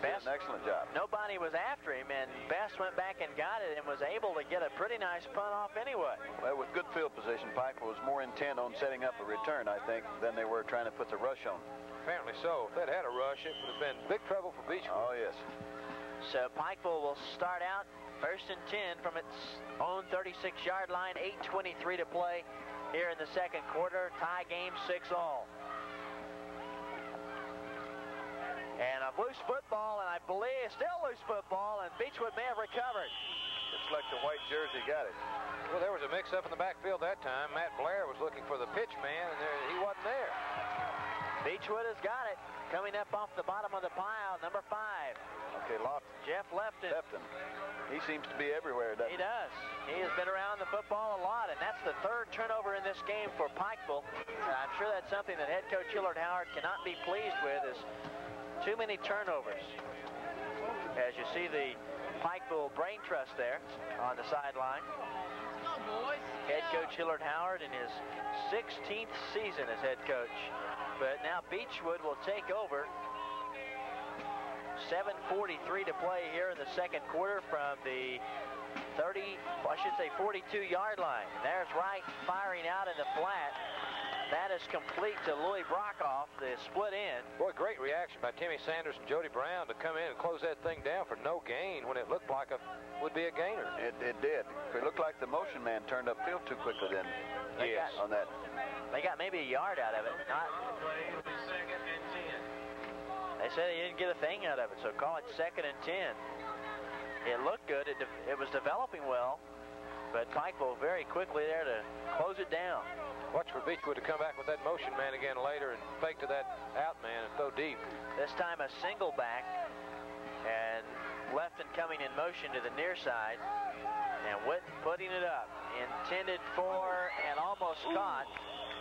Best, an excellent job. Nobody was after him, and Best went back and got it and was able to get a pretty nice punt off anyway. Well, with good field position, Pike was more intent on setting up a return, I think, than they were trying to put the rush on. Apparently so. If they'd had a rush, it would have been big trouble for Beechwood. Oh, yes. So Pikeville will start out first and 10 from its own 36-yard line, 8.23 to play here in the second quarter. Tie game, six all. And a loose football, and I believe still loose football, and Beechwood may have recovered. Looks like the white jersey got it. Well, there was a mix-up in the backfield that time. Matt Blair was looking for the pitch man, and there, he wasn't there. Beechwood has got it. Coming up off the bottom of the pile, number five, Okay, Lofton. Jeff Lefton. Lefton. He seems to be everywhere, doesn't He does. He has been around the football a lot, and that's the third turnover in this game for Pikeville. And I'm sure that's something that head coach Hillard Howard cannot be pleased with is too many turnovers. As you see the Pikeville Brain Trust there on the sideline. Head coach Hillard Howard in his 16th season as head coach. But now Beechwood will take over 7.43 to play here in the second quarter from the 30, I should say 42-yard line. There's Wright firing out in the flat. That is complete to Louis Brockoff, the split end. Boy, great reaction by Timmy Sanders and Jody Brown to come in and close that thing down for no gain when it looked like a would be a gainer. It, it did. It looked like the motion man turned upfield too quickly then. Yes. On that. They got maybe a yard out of it. Not, Play will be second and 10. they said he didn't get a thing out of it, so call it second and 10. It looked good. It, de- it was developing well, but Pikeville very quickly there to close it down. Watch for Beechwood to come back with that motion man again later and fake to that out man and throw deep. This time a single back and Lefton coming in motion to the near side and Witten putting it up. Intended for and almost caught.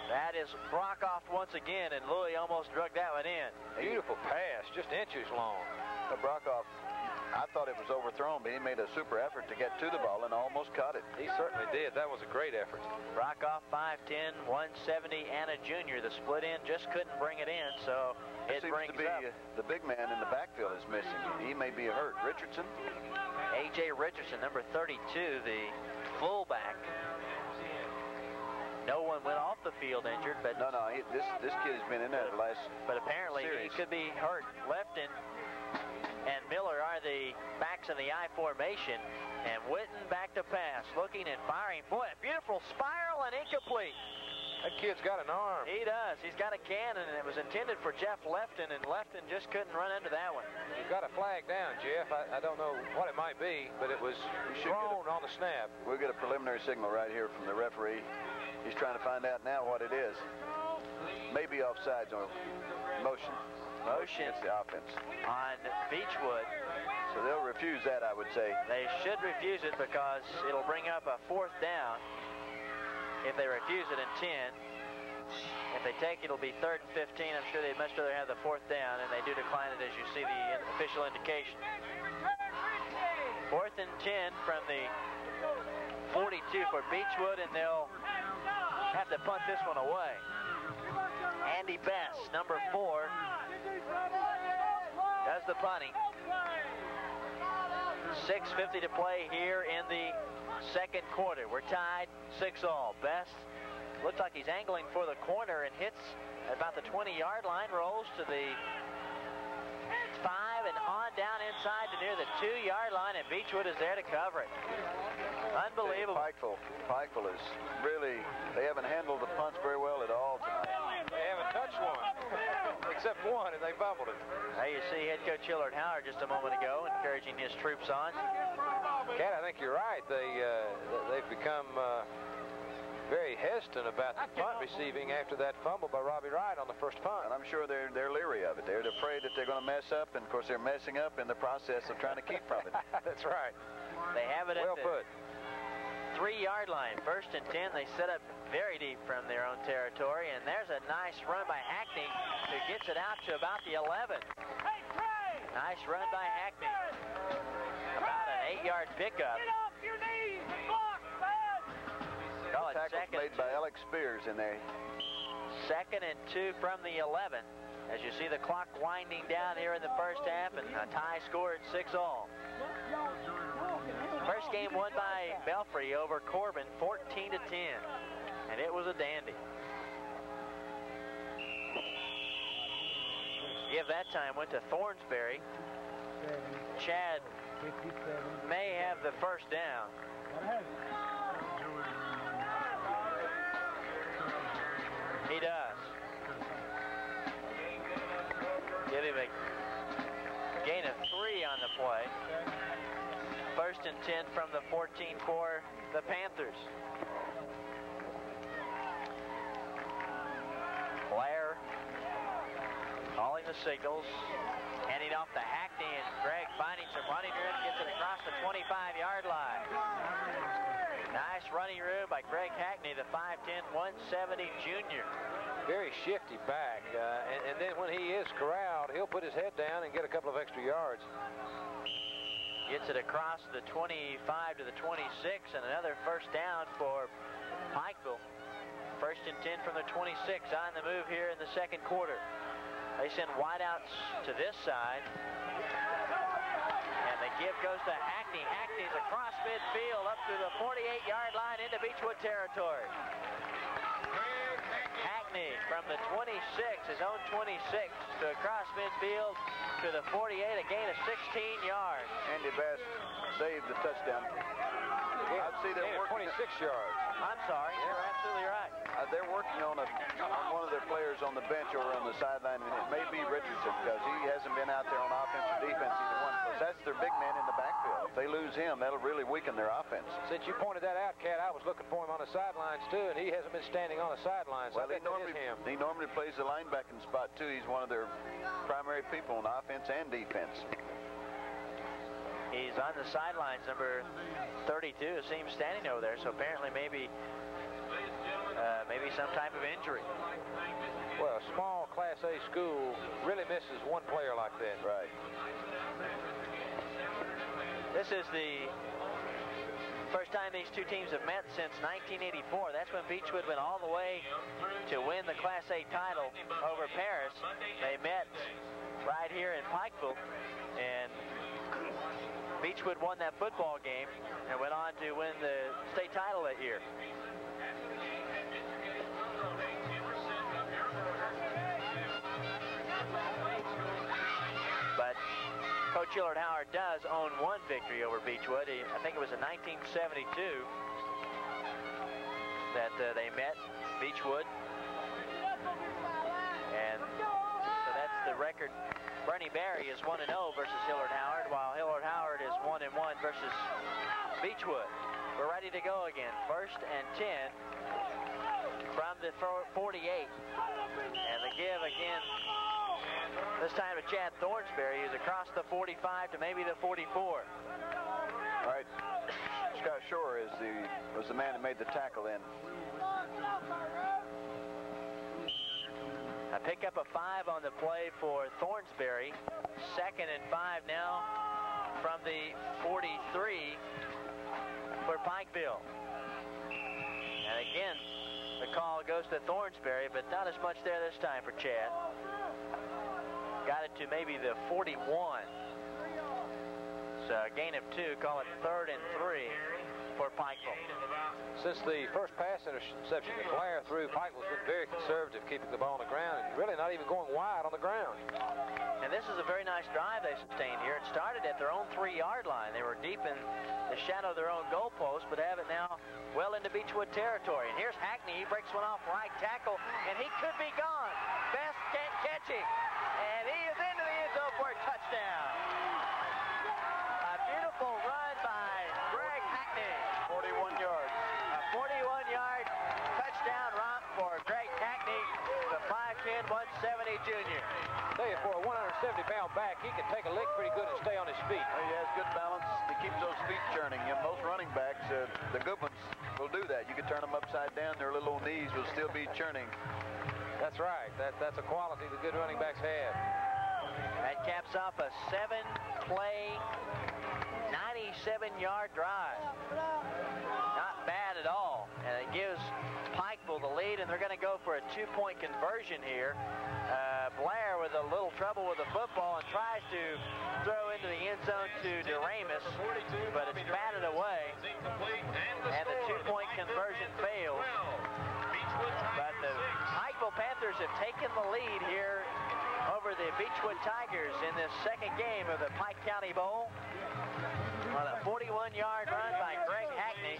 That is Brockoff once again and Louis almost drug that one in. Beautiful pass, just inches long. Brockoff, I thought it was overthrown, but he made a super effort to get to the ball and almost caught it. He certainly did. That was a great effort. Brockoff 5'10", 170 and a junior. The split end just couldn't bring it in, so it seems brings to be up the big man in the backfield is missing. He may be hurt. Richardson, A.J. Richardson, number 32, the fullback. No one went off the field injured, but no, no, he, this this kid has been in there the last. but apparently he could be hurt. Lefton and Miller are the backs in the I formation, and Witten back to pass, looking and firing. Boy, a beautiful spiral and incomplete. That kid's got an arm. He does. He's got a cannon, and it was intended for Jeff Lefton, and Lefton just couldn't run into that one. You've got a flag down, Jeff. I, I don't know what it might be, but it was should get a- thrown on the snap. We'll get a preliminary signal right here from the referee. He's trying to find out now what it is. Maybe offsides on motion. Motion. It's the offense. On Beechwood, So they'll refuse that, I would say. they should refuse it because it'll bring up a fourth down if they refuse it in 10. If they take it, it'll be third and 15. I'm sure they'd much rather have the fourth down, and they do decline it as you see the official indication. Fourth and 10 from the 42 for Beechwood, and they'll have to punt this one away. Andy Best, number four, does the punting. 6.50 to play here in the second quarter. We're tied 6 all. Best looks like he's angling for the corner and hits about the 20-yard line, rolls to the 5 and on down inside to near the 2-yard line, and Beechwood is there to cover it. Unbelievable. Pikeville, Pikeville is really, they haven't handled the punts very well at all tonight. They haven't touched one, except one, and they bubbled it. Now you see head coach Hillard Howard just a moment ago encouraging his troops on. Cat, I think you're right. They uh, they've become uh, very hesitant about the punt receiving after that fumble by Robbie Wright on the first punt. And I'm sure they're they're leery of it. They're afraid that they're going to mess up, and of course they're messing up in the process of trying to keep from it. That's right. They have it at Well the put. Three-yard line. First and 10, they set up very deep from their own territory, and there's a nice run by Hackney who gets it out to about the 11. Nice run by Hackney. About an eight-yard pickup. Call it second, made by Alex Spears in there. second and two from the 11. As you see the clock winding down here in the first half, and a tie score at 6 all. First oh, game won by Belfry over Corbin, 14 to 10, and it was a dandy. Give that time went to Thornsberry. Chad may have the first down. He does. Give him a gain of three on the play. First and 10 from the 14 for the Panthers. Blair calling the signals. Handing off to Hackney and Greg finding some running room, gets it across the 25-yard line. Nice running room by Greg Hackney, the 5'10", 170 junior. Very shifty back, uh, and, and then when he is corralled, he'll put his head down and get a couple of extra yards. Gets it across the 25 to the 26, and another first down for Pikeville. First and 10 from the 26 on the move here in the second quarter. They send wideouts to this side. And the give goes to Hackney. Hackney's across midfield up to the 48-yard line into Beechwood territory. The 26, his own 26, to across midfield to the 48, a gain of 16 yards. Andy Bass saved the touchdown. I see they're working. 26 yards. I'm sorry, you're absolutely right. Uh, they're working on, a, on one of their players on the bench over on the sideline, and it may be Richardson because he hasn't been out there on offense or defense either one. Because that's their big man in the backfield. If they lose him, that'll really weaken their offense. Since you pointed that out, Cat, I was looking for him on the sidelines too, and he hasn't been standing on the sidelines. So Well, I he normally, he normally plays the linebacking spot too. He's one of their primary people on offense and defense. He's on the sidelines, number 32. I see him standing over there, so apparently maybe uh, maybe some type of injury. Well, a small Class A school really misses one player like that. Right. This is the first time these two teams have met since 1984. That's when Beechwood went all the way to win the Class A title over Paris. They met right here in Pikeville, Beechwood won that football game and went on to win the state title that year. But Coach Hillard Howard does own one victory over Beechwood. He, I think it was in 1972 that uh, they met Beechwood. And so that's the record. Bernie Berry is 1-0 versus Hillard Howard, while Hillard Howard is 1-1 versus Beechwood. We're ready to go again. First and 10 from the 48. And the give again this time to Chad Thornsberry, who's across the 45 to maybe the 44. All right. Scott Shore is the was the man who made the tackle in. A pick up a five on the play for Thornsberry. Second and five now from the 43 for Pikeville. And again, the call goes to Thornsberry, but not as much there this time for Chad. Got it to maybe the 41. So a gain of two, call it third and three for Pikeville. Since the first pass interception that Blair threw, Pikeville's been very conservative keeping the ball on the ground and really not even going wide on the ground. And this is a very nice drive they sustained here. It started at their own three-yard line. They were deep in the shadow of their own goalpost, but have it now well into Beechwood territory. And here's Hackney. He breaks one off right tackle, and he could be gone. Best can't catch him. And he is into the end zone for a touchdown. A beautiful run by Greg Hackney. 41 yards. A 41-yard touchdown run for Greg Hackney, the 5'10", 170 junior. Tell you, for a 170-pound back, he can take a lick pretty good and stay on his feet. He has good balance. He keeps those feet churning. You know, most running backs, uh, the good ones, will do that. You can turn them upside down. Their little old knees will still be churning. That's right. That, that's a quality the good running backs have. That caps off a seven-play, 97-yard drive. Not bad at all. And it gives The lead, and they're going to go for a two-point conversion here. Uh, Blair with a little trouble with the football and tries to throw into the end zone to DeRamus, but it's batted away, and the two-point conversion fails. But the Pikeville Panthers have taken the lead here over the Beechwood Tigers in this second game of the Pike County Bowl on a 41-yard run by Greg Hackney,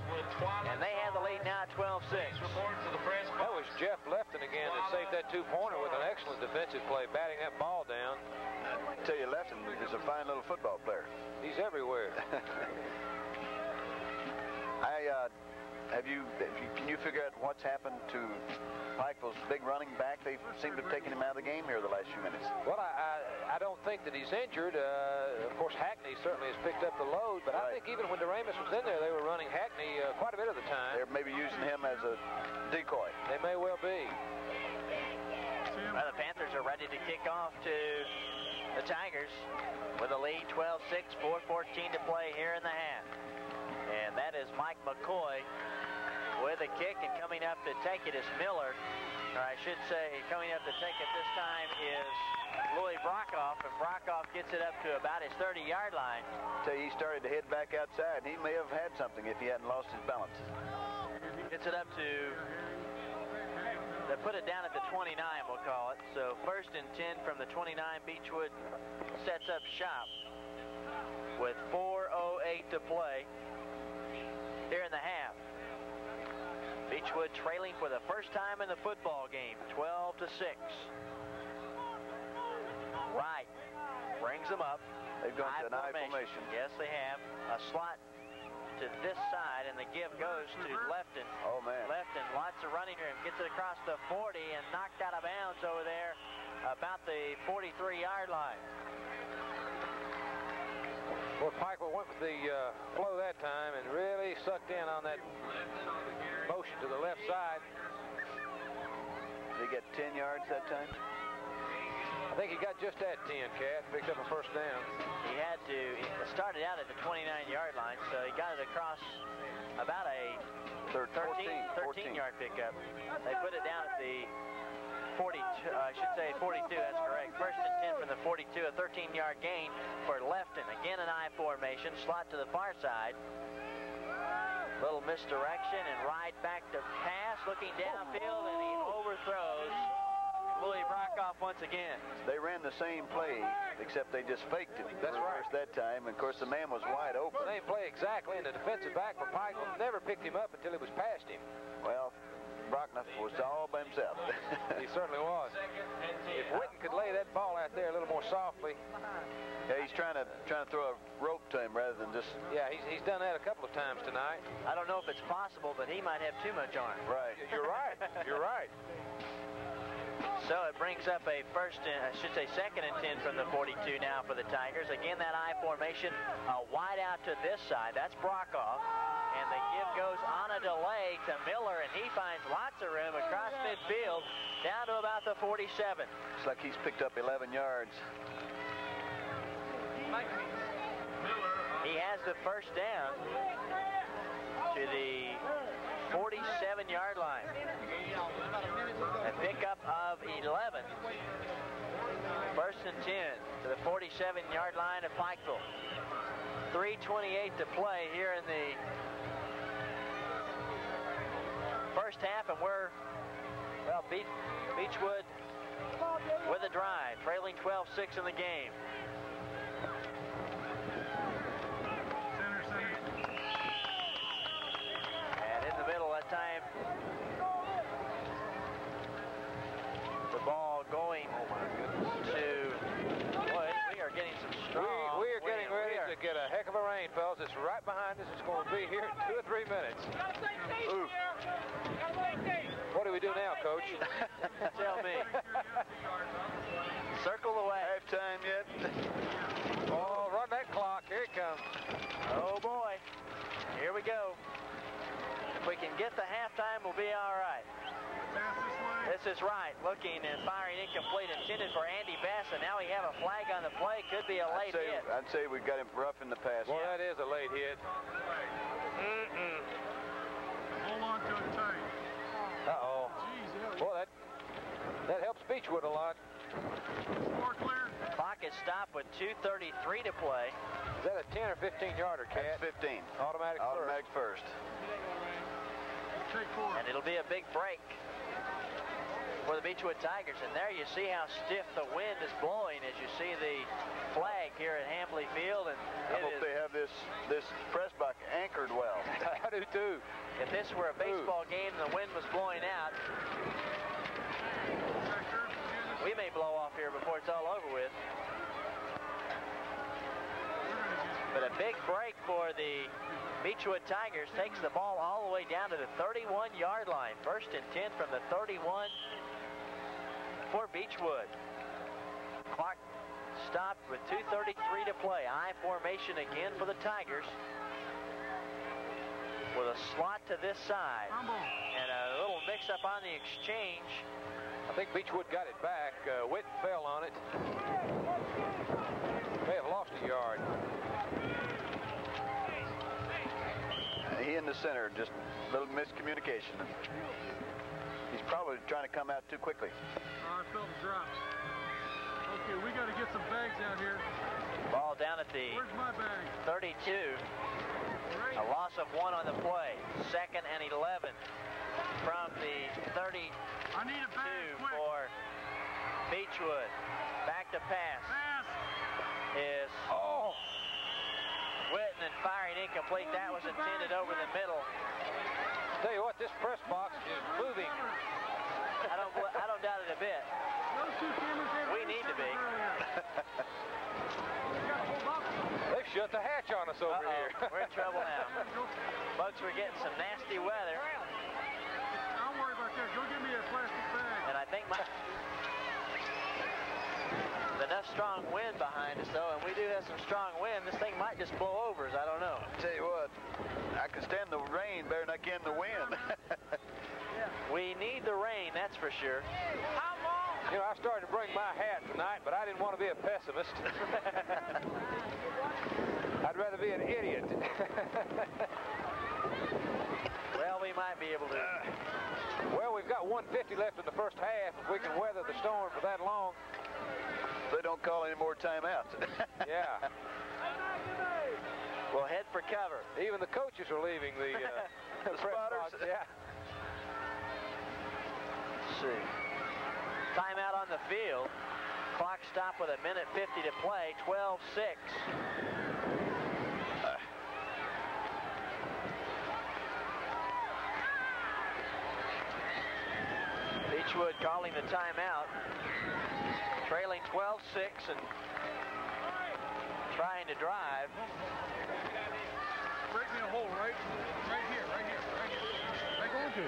and they have the lead now 12-6. That was Jeff Lefton again that saved that two-pointer with an excellent defensive play, batting that ball down. I tell you, Lefton is a fine little football player. He's everywhere. I uh, have you, have you? Can you figure out what's happened to Pikeville's big running back? They seem to have taken him out of the game here the last few minutes. Well, I, I, I don't think that he's injured. Uh, of course, Hackney certainly has picked up the load, but I think even when DeRamus was in there, they were running Hackney uh, quite a bit of the time. They're maybe using him as a decoy. They may well be. Well, the Panthers are ready to kick off to the Tigers with a lead 12-6, 4-14 to play here in the half. And that is Mike McCoy with a kick, and coming up to take it is Miller. Or I should say, coming up to take it this time is Louis Brockoff, and Brockoff gets it up to about his 30-yard line. You, he started to head back outside. He may have had something if he hadn't lost his balance. Gets it up to, they put it down at the 29, we'll call it. So first and 10 from the 29, Beechwood sets up shop with 4.08 to play here in the half. Beechwood trailing for the first time in the football game, 12 to 6. Right, brings them up. They've gone to an I formation. Yes, they have. A slot to this side, and the give goes to Lefton. Oh, man. Lefton, lots of running room, gets it across the 40 and knocked out of bounds over there about the 43-yard line. Well, Pikeville went with the uh, flow that time and really sucked in on that motion to the left side. Did he get 10 yards that time? I think he got just that 10, Cat. Picked up a first down. He had to, he started out at the 29-yard line, so he got it across about a Third, 13, 14. 13 yard pickup. They put it down at the 42, uh, I should say 42, that's correct. First and 10 from the 42, a 13 yard gain for Lefton. Again, an I formation, slot to the far side. Little misdirection and ride back to pass, looking downfield, and he oh. overthrows Louis Brockoff once again. They ran the same play, except they just faked it. That's right. That time, and of course, the man was wide open. Same play exactly, and the defensive back for Pikeville never picked him up until he was past him. Well, Brockoff was all by himself. He certainly was. If Witten could lay that ball out there a little more softly, yeah, he's trying to trying to throw a rope to him rather than just yeah, he's, he's done that a couple of times tonight. I don't know if it's possible, but he might have too much arm. right. You're right. You're right. So it brings up a first, and, I should say second and 10 from the 42 now for the Tigers. Again, that I formation, a wide out to this side. That's Brockoff. And the give goes on a delay to Miller, and he finds lots of room across midfield down to about the 47. Looks like he's picked up 11 yards. He has the first down to the 47-yard line. A pickup of 11. First and 10 to the 47-yard line of Pikeville. 3.28 to play here in the first half, and we're, well, Beach, Beechwood with a drive, trailing 12-6 in the game. Center, center. And in the middle that time, the ball going oh, to, boy, we are getting some strong. we are getting wind. ready are- to get a heck of a rain, fellas. It's right behind us. It's going to be here in two or three minutes. Ooh. What do we do now, Coach? Tell me. Circle the way. Halftime yet? oh, run that clock. Here it comes. Oh boy. Here we go. If we can get the halftime, we'll be all right. This is right. Looking and firing incomplete, intended for Andy Bass, and now we have a flag on the play. Could be a I'd late say, hit. I'd say we've got him rough in the pass. Well, that is a late hit. Mm-mm. Hold on to it tight. Uh-oh. Jeez, that Boy, that that helps Beechwood a lot. Score clear. Clock is stopped with 2.33 to play. Is that a 10 or 15 yarder, That's Cat? 15. Automatic first. Automatic first. Take four. And it'll be a big break. for the Beechwood Tigers. And there you see how stiff the wind is blowing as you see the flag here at Hambley Field. And I hope is- they have this this press box anchored well. I do too. if this were a baseball game and the wind was blowing out, Sector, excuse us. we may blow off here before it's all over with. We're gonna get But a big break for the Beechwood Tigers takes the ball all the way down to the 31-yard line. First and 10 from the 31 for Beechwood. Clock stopped with 2.33 to play. I formation again for the Tigers. With a slot to this side. And a little mix-up on the exchange. I think Beachwood got it back. Uh, fell on it. May have lost a yard. He in the center, just a little miscommunication. He's probably trying to come out too quickly. Oh, I felt the drop. Okay, we got to get some bags out here. Ball down at the Where's my bag? 32. Right. A loss of one on the play. Second and 11 from the 32 I need a bag, quick. for Beechwood. Back to pass Pass. is Oh! Witten and firing incomplete. That was intended over the middle. Tell you what, this press box is moving. I don't, I don't doubt it a bit. Those two cameras had We need to be. They've shut the hatch on us over Uh-oh, here. we're in trouble now. Folks, we're getting some nasty weather, Don't worry about that. Go get me a plastic bag. and I think my enough strong wind behind us though, and we do have some strong wind. This thing might just blow over us. I don't know. Tell you what, I can stand the rain better than I can the wind. We need the rain, that's for sure. You know, I started to bring my hat tonight, but I didn't want to be a pessimist. I'd rather be an idiot. Well, we might be able to. Uh, well, we've got 150 left in the first half. If we can weather the storm for that long, they don't call any more timeouts. yeah. We'll head for cover. Even the coaches are leaving the, uh, The press spotters. box. Yeah. Let's see. Timeout on the field. Clock stop with a minute 50 to play. 12-6. Beechwood calling the timeout. Trailing 12-6 and trying to drive. Break me a hole right, right here, right here, right here. Right going to.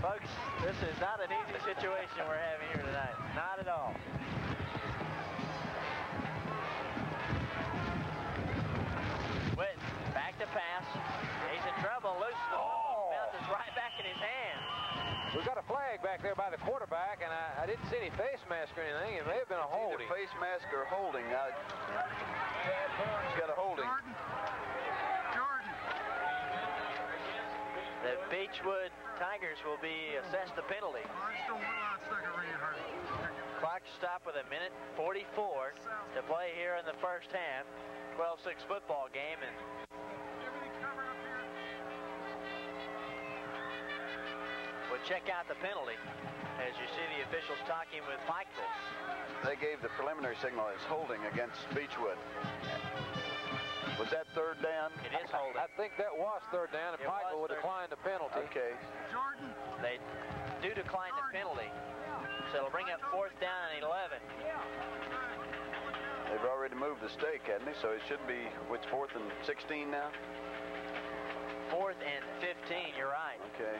Folks, this is not an easy situation we're having here tonight. Not at all. Witten, back to pass. He's in trouble. Loose. Oh. Bounces right back in his hand. We've got a flag back there by the quarterback, and I, I didn't see any face mask or anything. It may have been a Either holding. face mask or holding. Now, he's got a holding. Jordan. Jordan. The Beechwood Tigers will be assessed the penalty. I just don't want a second rain hard. Clock stop with a minute 44 to play here in the first half. 12-6 football game, and check out the penalty as you see the officials talking with Pikeville. They gave the preliminary signal as holding against Beechwood. Was that third down? It is holding. I think that was third down, and It Pikeville would decline the penalty. Okay. Jordan. They do decline the penalty. So it'll bring up fourth down and 11. They've already moved the stake, hadn't they? So it should be, what's fourth and 16 now? Fourth and 15, you're right. Okay.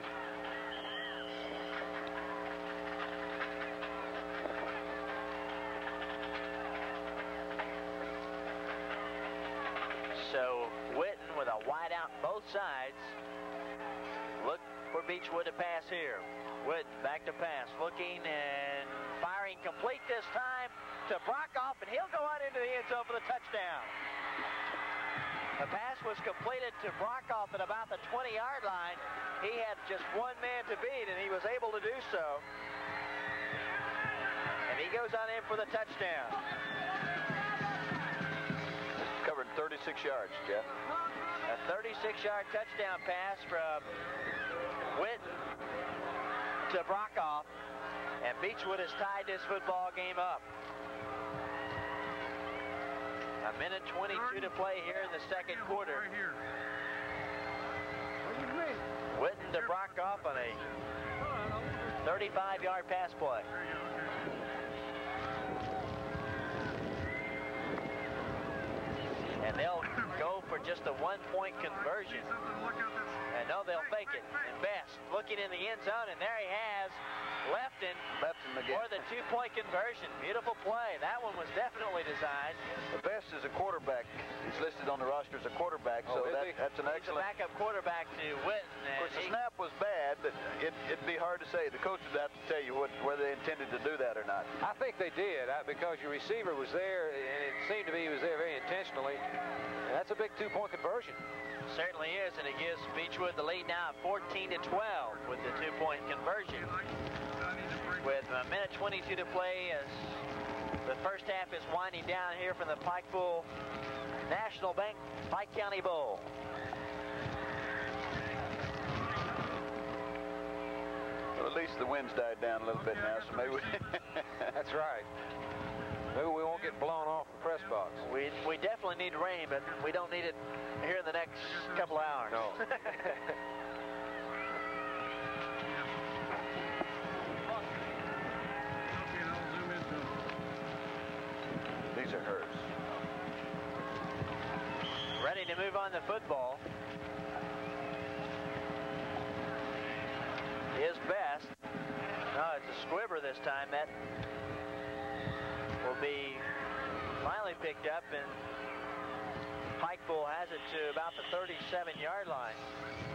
So Witten with wide out both sides. Look for Beechwood to pass here. Witten back to pass, looking and firing complete this time to Brockoff, and he'll go out into the end zone for the touchdown. The pass was completed to Brockoff at about the 20-yard line. He had just one man to beat, and he was able to do so. And he goes on in for the touchdown. Covered 136 yards, Jeff. A 36-yard touchdown pass from Witten to Brockoff, and Beechwood has tied this football game up. A minute 22 to play here in the second quarter. Witten to Brockoff on a 35-yard pass play. There you go. And they'll go for just a one-point conversion. And no, they'll fake it. And Best looking in the end zone, and there he has Lefton Left him again. for the two-point conversion. Beautiful play. That one was definitely designed. The best is a quarterback. He's listed on the roster as a quarterback, Oh, so that, that's an He's a excellent. backup quarterback to Witten. Of course, the he- snap was bad, but it, it'd be hard to say. The coach would have to tell you what, whether they intended to do that or not. I think they did uh, because your receiver was there, and it seemed to me he was there very intentionally. And that's a big two-point conversion. certainly is, and it gives Beechwood the lead now, 14 to 12, with the two-point conversion. With a minute 22 to play, as the first half is winding down here from the Pikeville National Bank Pike County Bowl. Well, at least the wind's died down a little bit now, so maybe we... That's right. Maybe we won't get blown off the press box. We we definitely need rain, but we don't need it here in the next couple of hours. No. Okay, now I'll zoom into them. Hers. Ready to move on the football. Is best. No, it's a squibber this time. That will be finally picked up, and Pikeville has it to about the 37-yard line.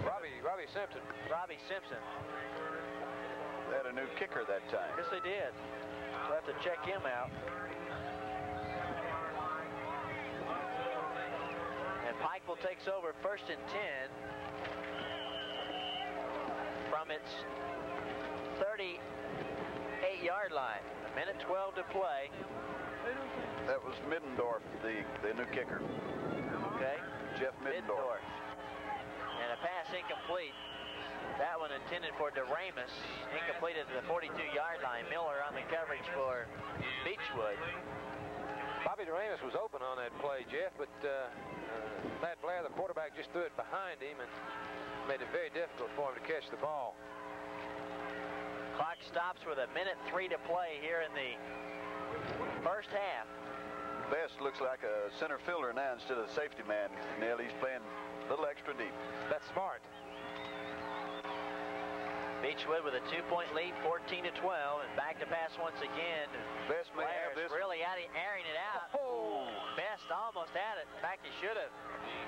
Robbie, Robbie Simpson. Robbie Simpson. They had a new kicker that time. Yes, they did. We'll have to check him out. And takes over first and 10 from its 38-yard line. A minute 12 to play. That was Middendorf, the, the new kicker. Okay. Jeff Middendorf. And a pass incomplete. That one intended for DeRamus. Incomplete at the 42-yard line. Miller on the coverage for Beechwood. Bobby DeRamus was open on that play, Jeff, but uh, uh, Matt Blair, the quarterback, just threw it behind him and made it very difficult for him to catch the ball. Clock stops with a minute three to play here in the first half. Best looks like a center fielder now instead of the safety man. Neil, he's playing a little extra deep. That's smart. Beechwood with a two-point lead, 14 to 12, and back to pass once again. Best may have this. really out, airing it out. Oh, Best almost had it. In fact, he should have.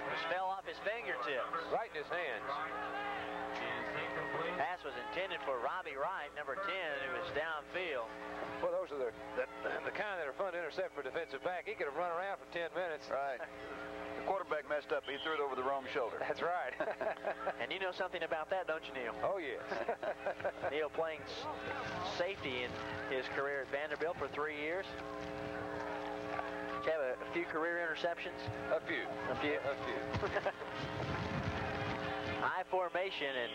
Just fell off his fingertips. right in his hands. Pass was intended for Robbie Wright, number 10, who was downfield. Well, those are the, the, the kind that are fun to intercept for defensive back. He could have run around for 10 minutes. Right. The quarterback messed up. He threw it over the wrong shoulder. That's right. And you know something about that, don't you, Neil? oh, yes. Neil playing safety in his career at Vanderbilt for three years. Did you have a, few career interceptions? a few. A few. A few. High formation, and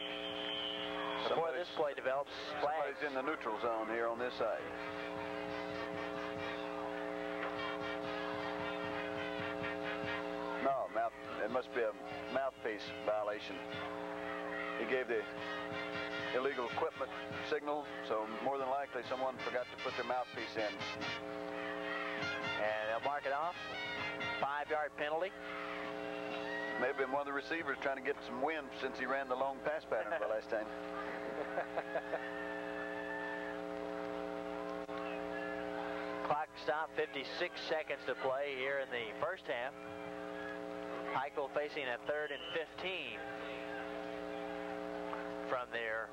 before this play develops, flags. Somebody's in the neutral zone here on this side. No, mouth. It must be a mouthpiece violation. He gave the illegal equipment signal, so more than likely someone forgot to put their mouthpiece in. And they'll mark it off. Five-yard penalty. Maybe one of the receivers trying to get some wind since he ran the long pass pattern the last time. Clock stop, 56 seconds to play here in the first half. Pikeville facing a third and 15 from their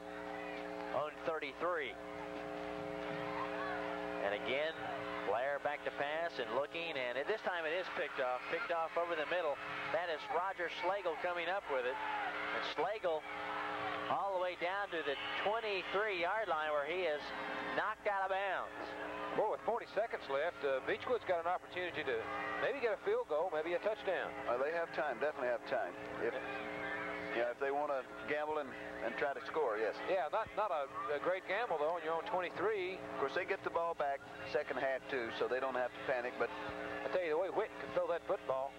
own 33. And again, Blair back to pass and looking, and at this time it is picked off, picked off over the middle. That is Roger Slagle coming up with it. And Slagle all the way down to the 23-yard line where he is knocked out of bounds. Boy, with 40 seconds left, uh, Beechwood's got an opportunity to maybe get a field goal, maybe a touchdown. Well, they have time, definitely have time. If yeah, if they want to gamble and, and try to score, yes. Yeah, not not a, a great gamble though, on your own 23. Of course, they get the ball back second half too, so they don't have to panic. But I tell you, the way Witten can throw that football.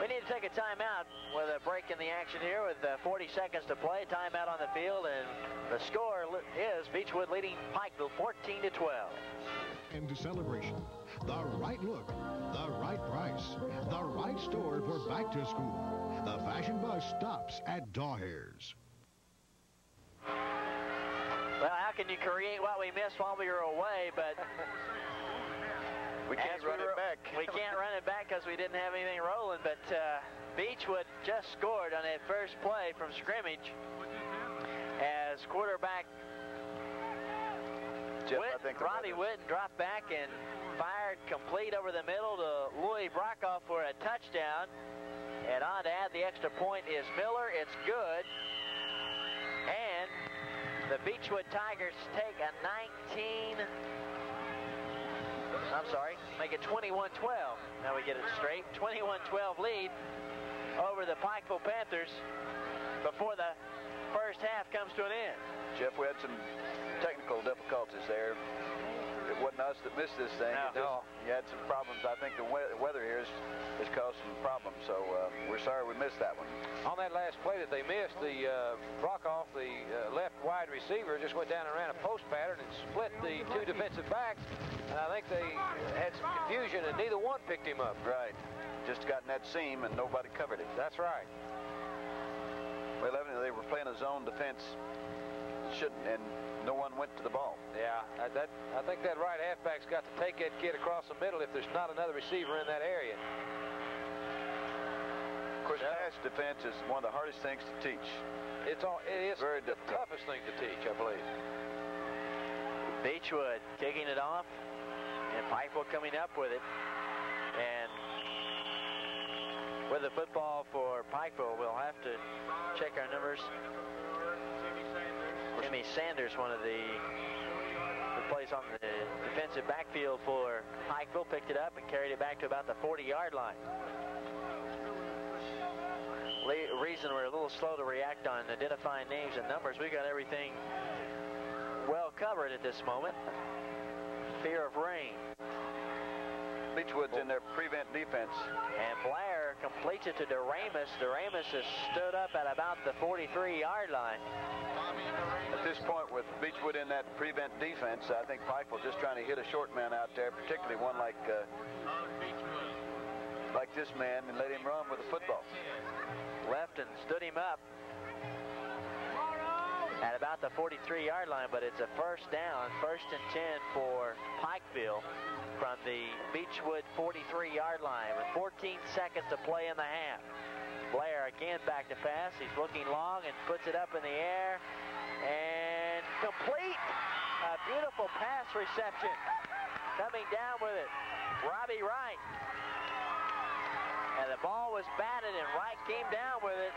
We need to take a timeout with a break in the action here with uh, 40 seconds to play. Timeout on the field, and the score is Beechwood leading Pikeville 14 to 12. Into celebration. The right look, the right price, the right store for back to school. The fashion bus stops at Dawhares. Well, how can you create what we missed while we were away, but we can't run we were- it back. We can't run it back because we didn't have anything rolling, but uh, Beechwood just scored on that first play from scrimmage as quarterback Jeff, Witt- I think the Robbie weather- Witten dropped back and fired complete over the middle to Louis Brockoff for a touchdown. And on to add the extra point is Miller. It's good. And the Beechwood Tigers take a 19... I'm sorry, make it 21-12. Now we get it straight. 21-12 lead over the Pikeville Panthers before the first half comes to an end. Jeff, we had some technical difficulties there. It wasn't us that missed this thing. No. You had some problems. I think the we- weather here has, has caused some problems, so uh, we're sorry we missed that one. On that last play that they missed, the uh, Brockoff, the uh, left wide receiver, just went down and ran a post pattern and split the two defensive backs. And I think they had some confusion, and neither one picked him up. Right. Just got in that seam and nobody covered it. That's right. Well, evidently they were playing a zone defense, shouldn't, and no one went to the ball. Yeah, I, that, I think that right halfback's got to take that kid across the middle if there's not another receiver in that area. Of course, pass defense is one of the hardest things to teach. It's all, it is Very the difficult. toughest thing to teach, I believe. Beechwood taking it off, and Pikeville coming up with it. And with the football for Pikeville, we'll have to check our numbers. Jimmy Sanders, one of the who plays on the defensive backfield for Pikeville, picked it up and carried it back to about the 40-yard line. Le- reason we're a little slow to react on identifying names and numbers, we got everything well covered at this moment. Fear of rain. Beechwood's in their prevent defense. And Blair completes it to DeRamus. DeRamus has stood up at about the 43-yard line. This point, with Beechwood in that prevent defense, I think Pikeville just trying to hit a short man out there, particularly one like uh, like this man, and let him run with the football. Left and stood him up at about the 43-yard line, but it's a first down, first and 10 for Pikeville from the Beechwood 43-yard line with 14 seconds to play in the half. Blair again back to pass. He's looking long and puts it up in the air and complete. A beautiful pass reception. Coming down with it, Robbie Wright. And the ball was batted and Wright came down with it.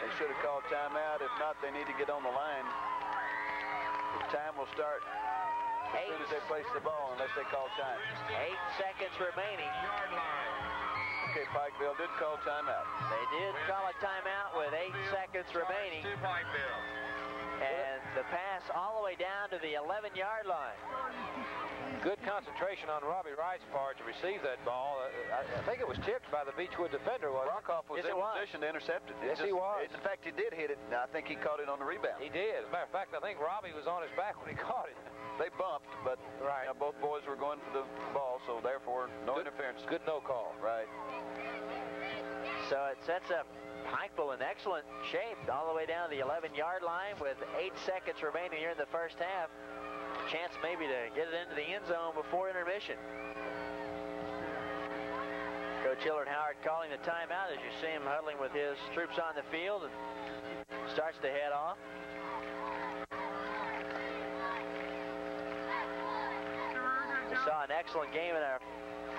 They should have called timeout. If not, they need to get on the line. The time will start as soon as they place the ball, unless they call time. Eight seconds remaining. Okay, Pikeville did call timeout. They did call a timeout with eight seconds remaining. To Pikeville. And the pass all the way down to the 11-yard line. Good concentration on Robbie Wright's part to receive that ball. Uh, I, I think it was tipped by the Beechwood defender, wasn't it? Brockoff was Yes, in it was. position to intercept it. It Yes, he was. In fact, he did hit it. and I think he caught it on the rebound. He did. As a matter of fact, I think Robbie was on his back when he caught it. They bumped, but Right. you know, both boys were going for the ball, so therefore no Good- interference. Good no call. Right. So it sets up Pikeville in excellent shape all the way down to the 11-yard line with eight seconds remaining here in the first half. Chance maybe to get it into the end zone before intermission. Coach Hillard Howard calling the timeout as you see him huddling with his troops on the field and starts to head off. We saw an excellent game in our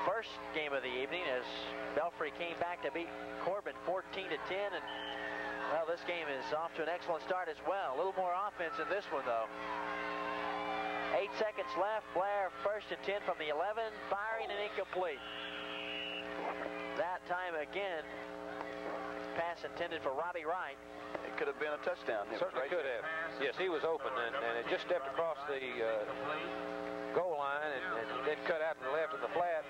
first game of the evening as Belfry came back to beat Corbin 14 to 10 and Well, this game is off to an excellent start as well. A little more offense in this one, though. Eight seconds left. Blair first and 10 from the 11, firing and incomplete. That time again, pass intended for Robbie Wright. It could have been a touchdown. It Certainly right could have. Yes, he was open, and, and it just stepped across the uh, goal line and, and then cut out to the left of the flat.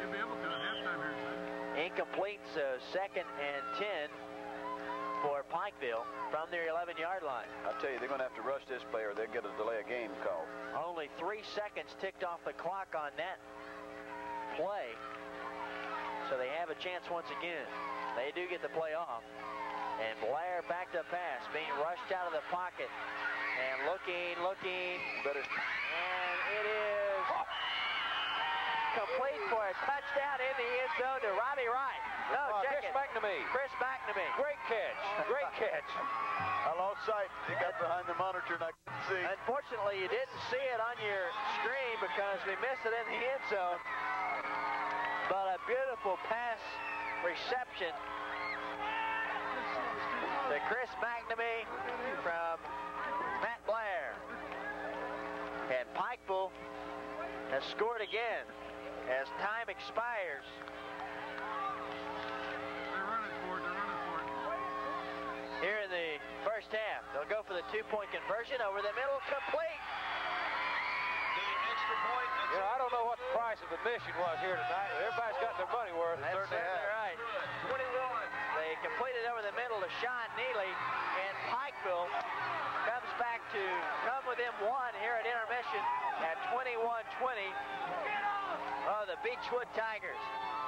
You'll be able to at halftime here, son. Incomplete, so second and 10 for Pikeville from their 11-yard line. I'll tell you, they're going to have to rush this play or they'll get a delay of game call. Only three seconds ticked off the clock on that play. So they have a chance once again. They do get the play off. And Blair backed up pass, being rushed out of the pocket. And looking, looking. Better. And it is complete for a touchdown in the end zone to Robbie Wright. No, Uh, check Chris it. McNamee. Chris McNamee. Great catch. Great catch. I lost sight. He got behind the monitor and I couldn't see. Unfortunately, you didn't see it on your screen because we missed it in the end zone. But a beautiful pass reception to Chris McNamee from Matt Blair. And Pikeville has scored again as time expires. They're running for it. They're running for it. Here in the first half, they'll go for the two-point conversion over the middle, complete. You know, I don't know what the price of admission was here tonight. Everybody's got their money worth. That's Certainly certainly right. 21. They completed over the middle to Sean Neely, and Pikeville comes back to come within one here at intermission at 21-20. Oh, the Beechwood Tigers.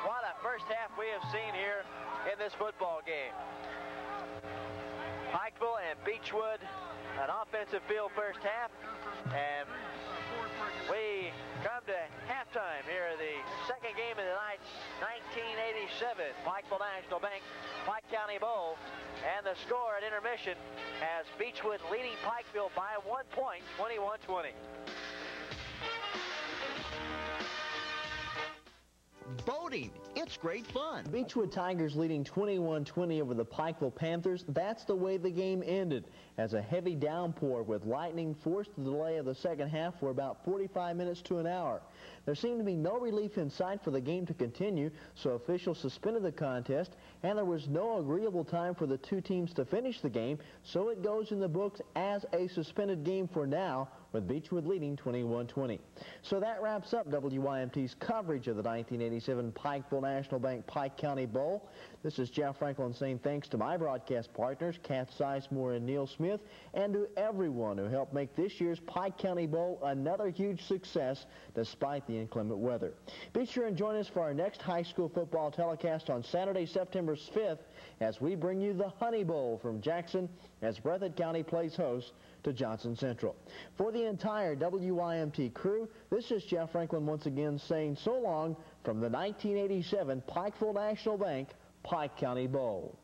What a first half we have seen here in this football game. Pikeville and Beechwood, an offensive field first half, and we come to halftime here of the second game of the night, 1987, Pikeville National Bank, Pike County Bowl. And the score at intermission has Beechwood leading Pikeville by one point, 21-20. Boating. It's great fun. Beechwood Tigers leading 21-20 over the Pikeville Panthers. That's the way the game ended, as a heavy downpour with lightning forced the delay of the second half for about 45 minutes to an hour. There seemed to be no relief in sight for the game to continue, so officials suspended the contest, and there was no agreeable time for the two teams to finish the game, so it goes in the books as a suspended game for now, with Beechwood leading 21-20. So that wraps up WYMT's coverage of the 1987 Pikeville National Bank Pike County Bowl. This is Jeff Franklin saying thanks to my broadcast partners, Kath Sizemore and Neil Smith, and to everyone who helped make this year's Pike County Bowl another huge success despite the inclement weather. Be sure and join us for our next high school football telecast on Saturday, September 5th, as we bring you the Honey Bowl from Jackson as Breathitt County plays host to Johnson Central. For the entire WYMT crew, this is Jeff Franklin once again saying so long from the 1987 Pikeville National Bank Pike County Bowl.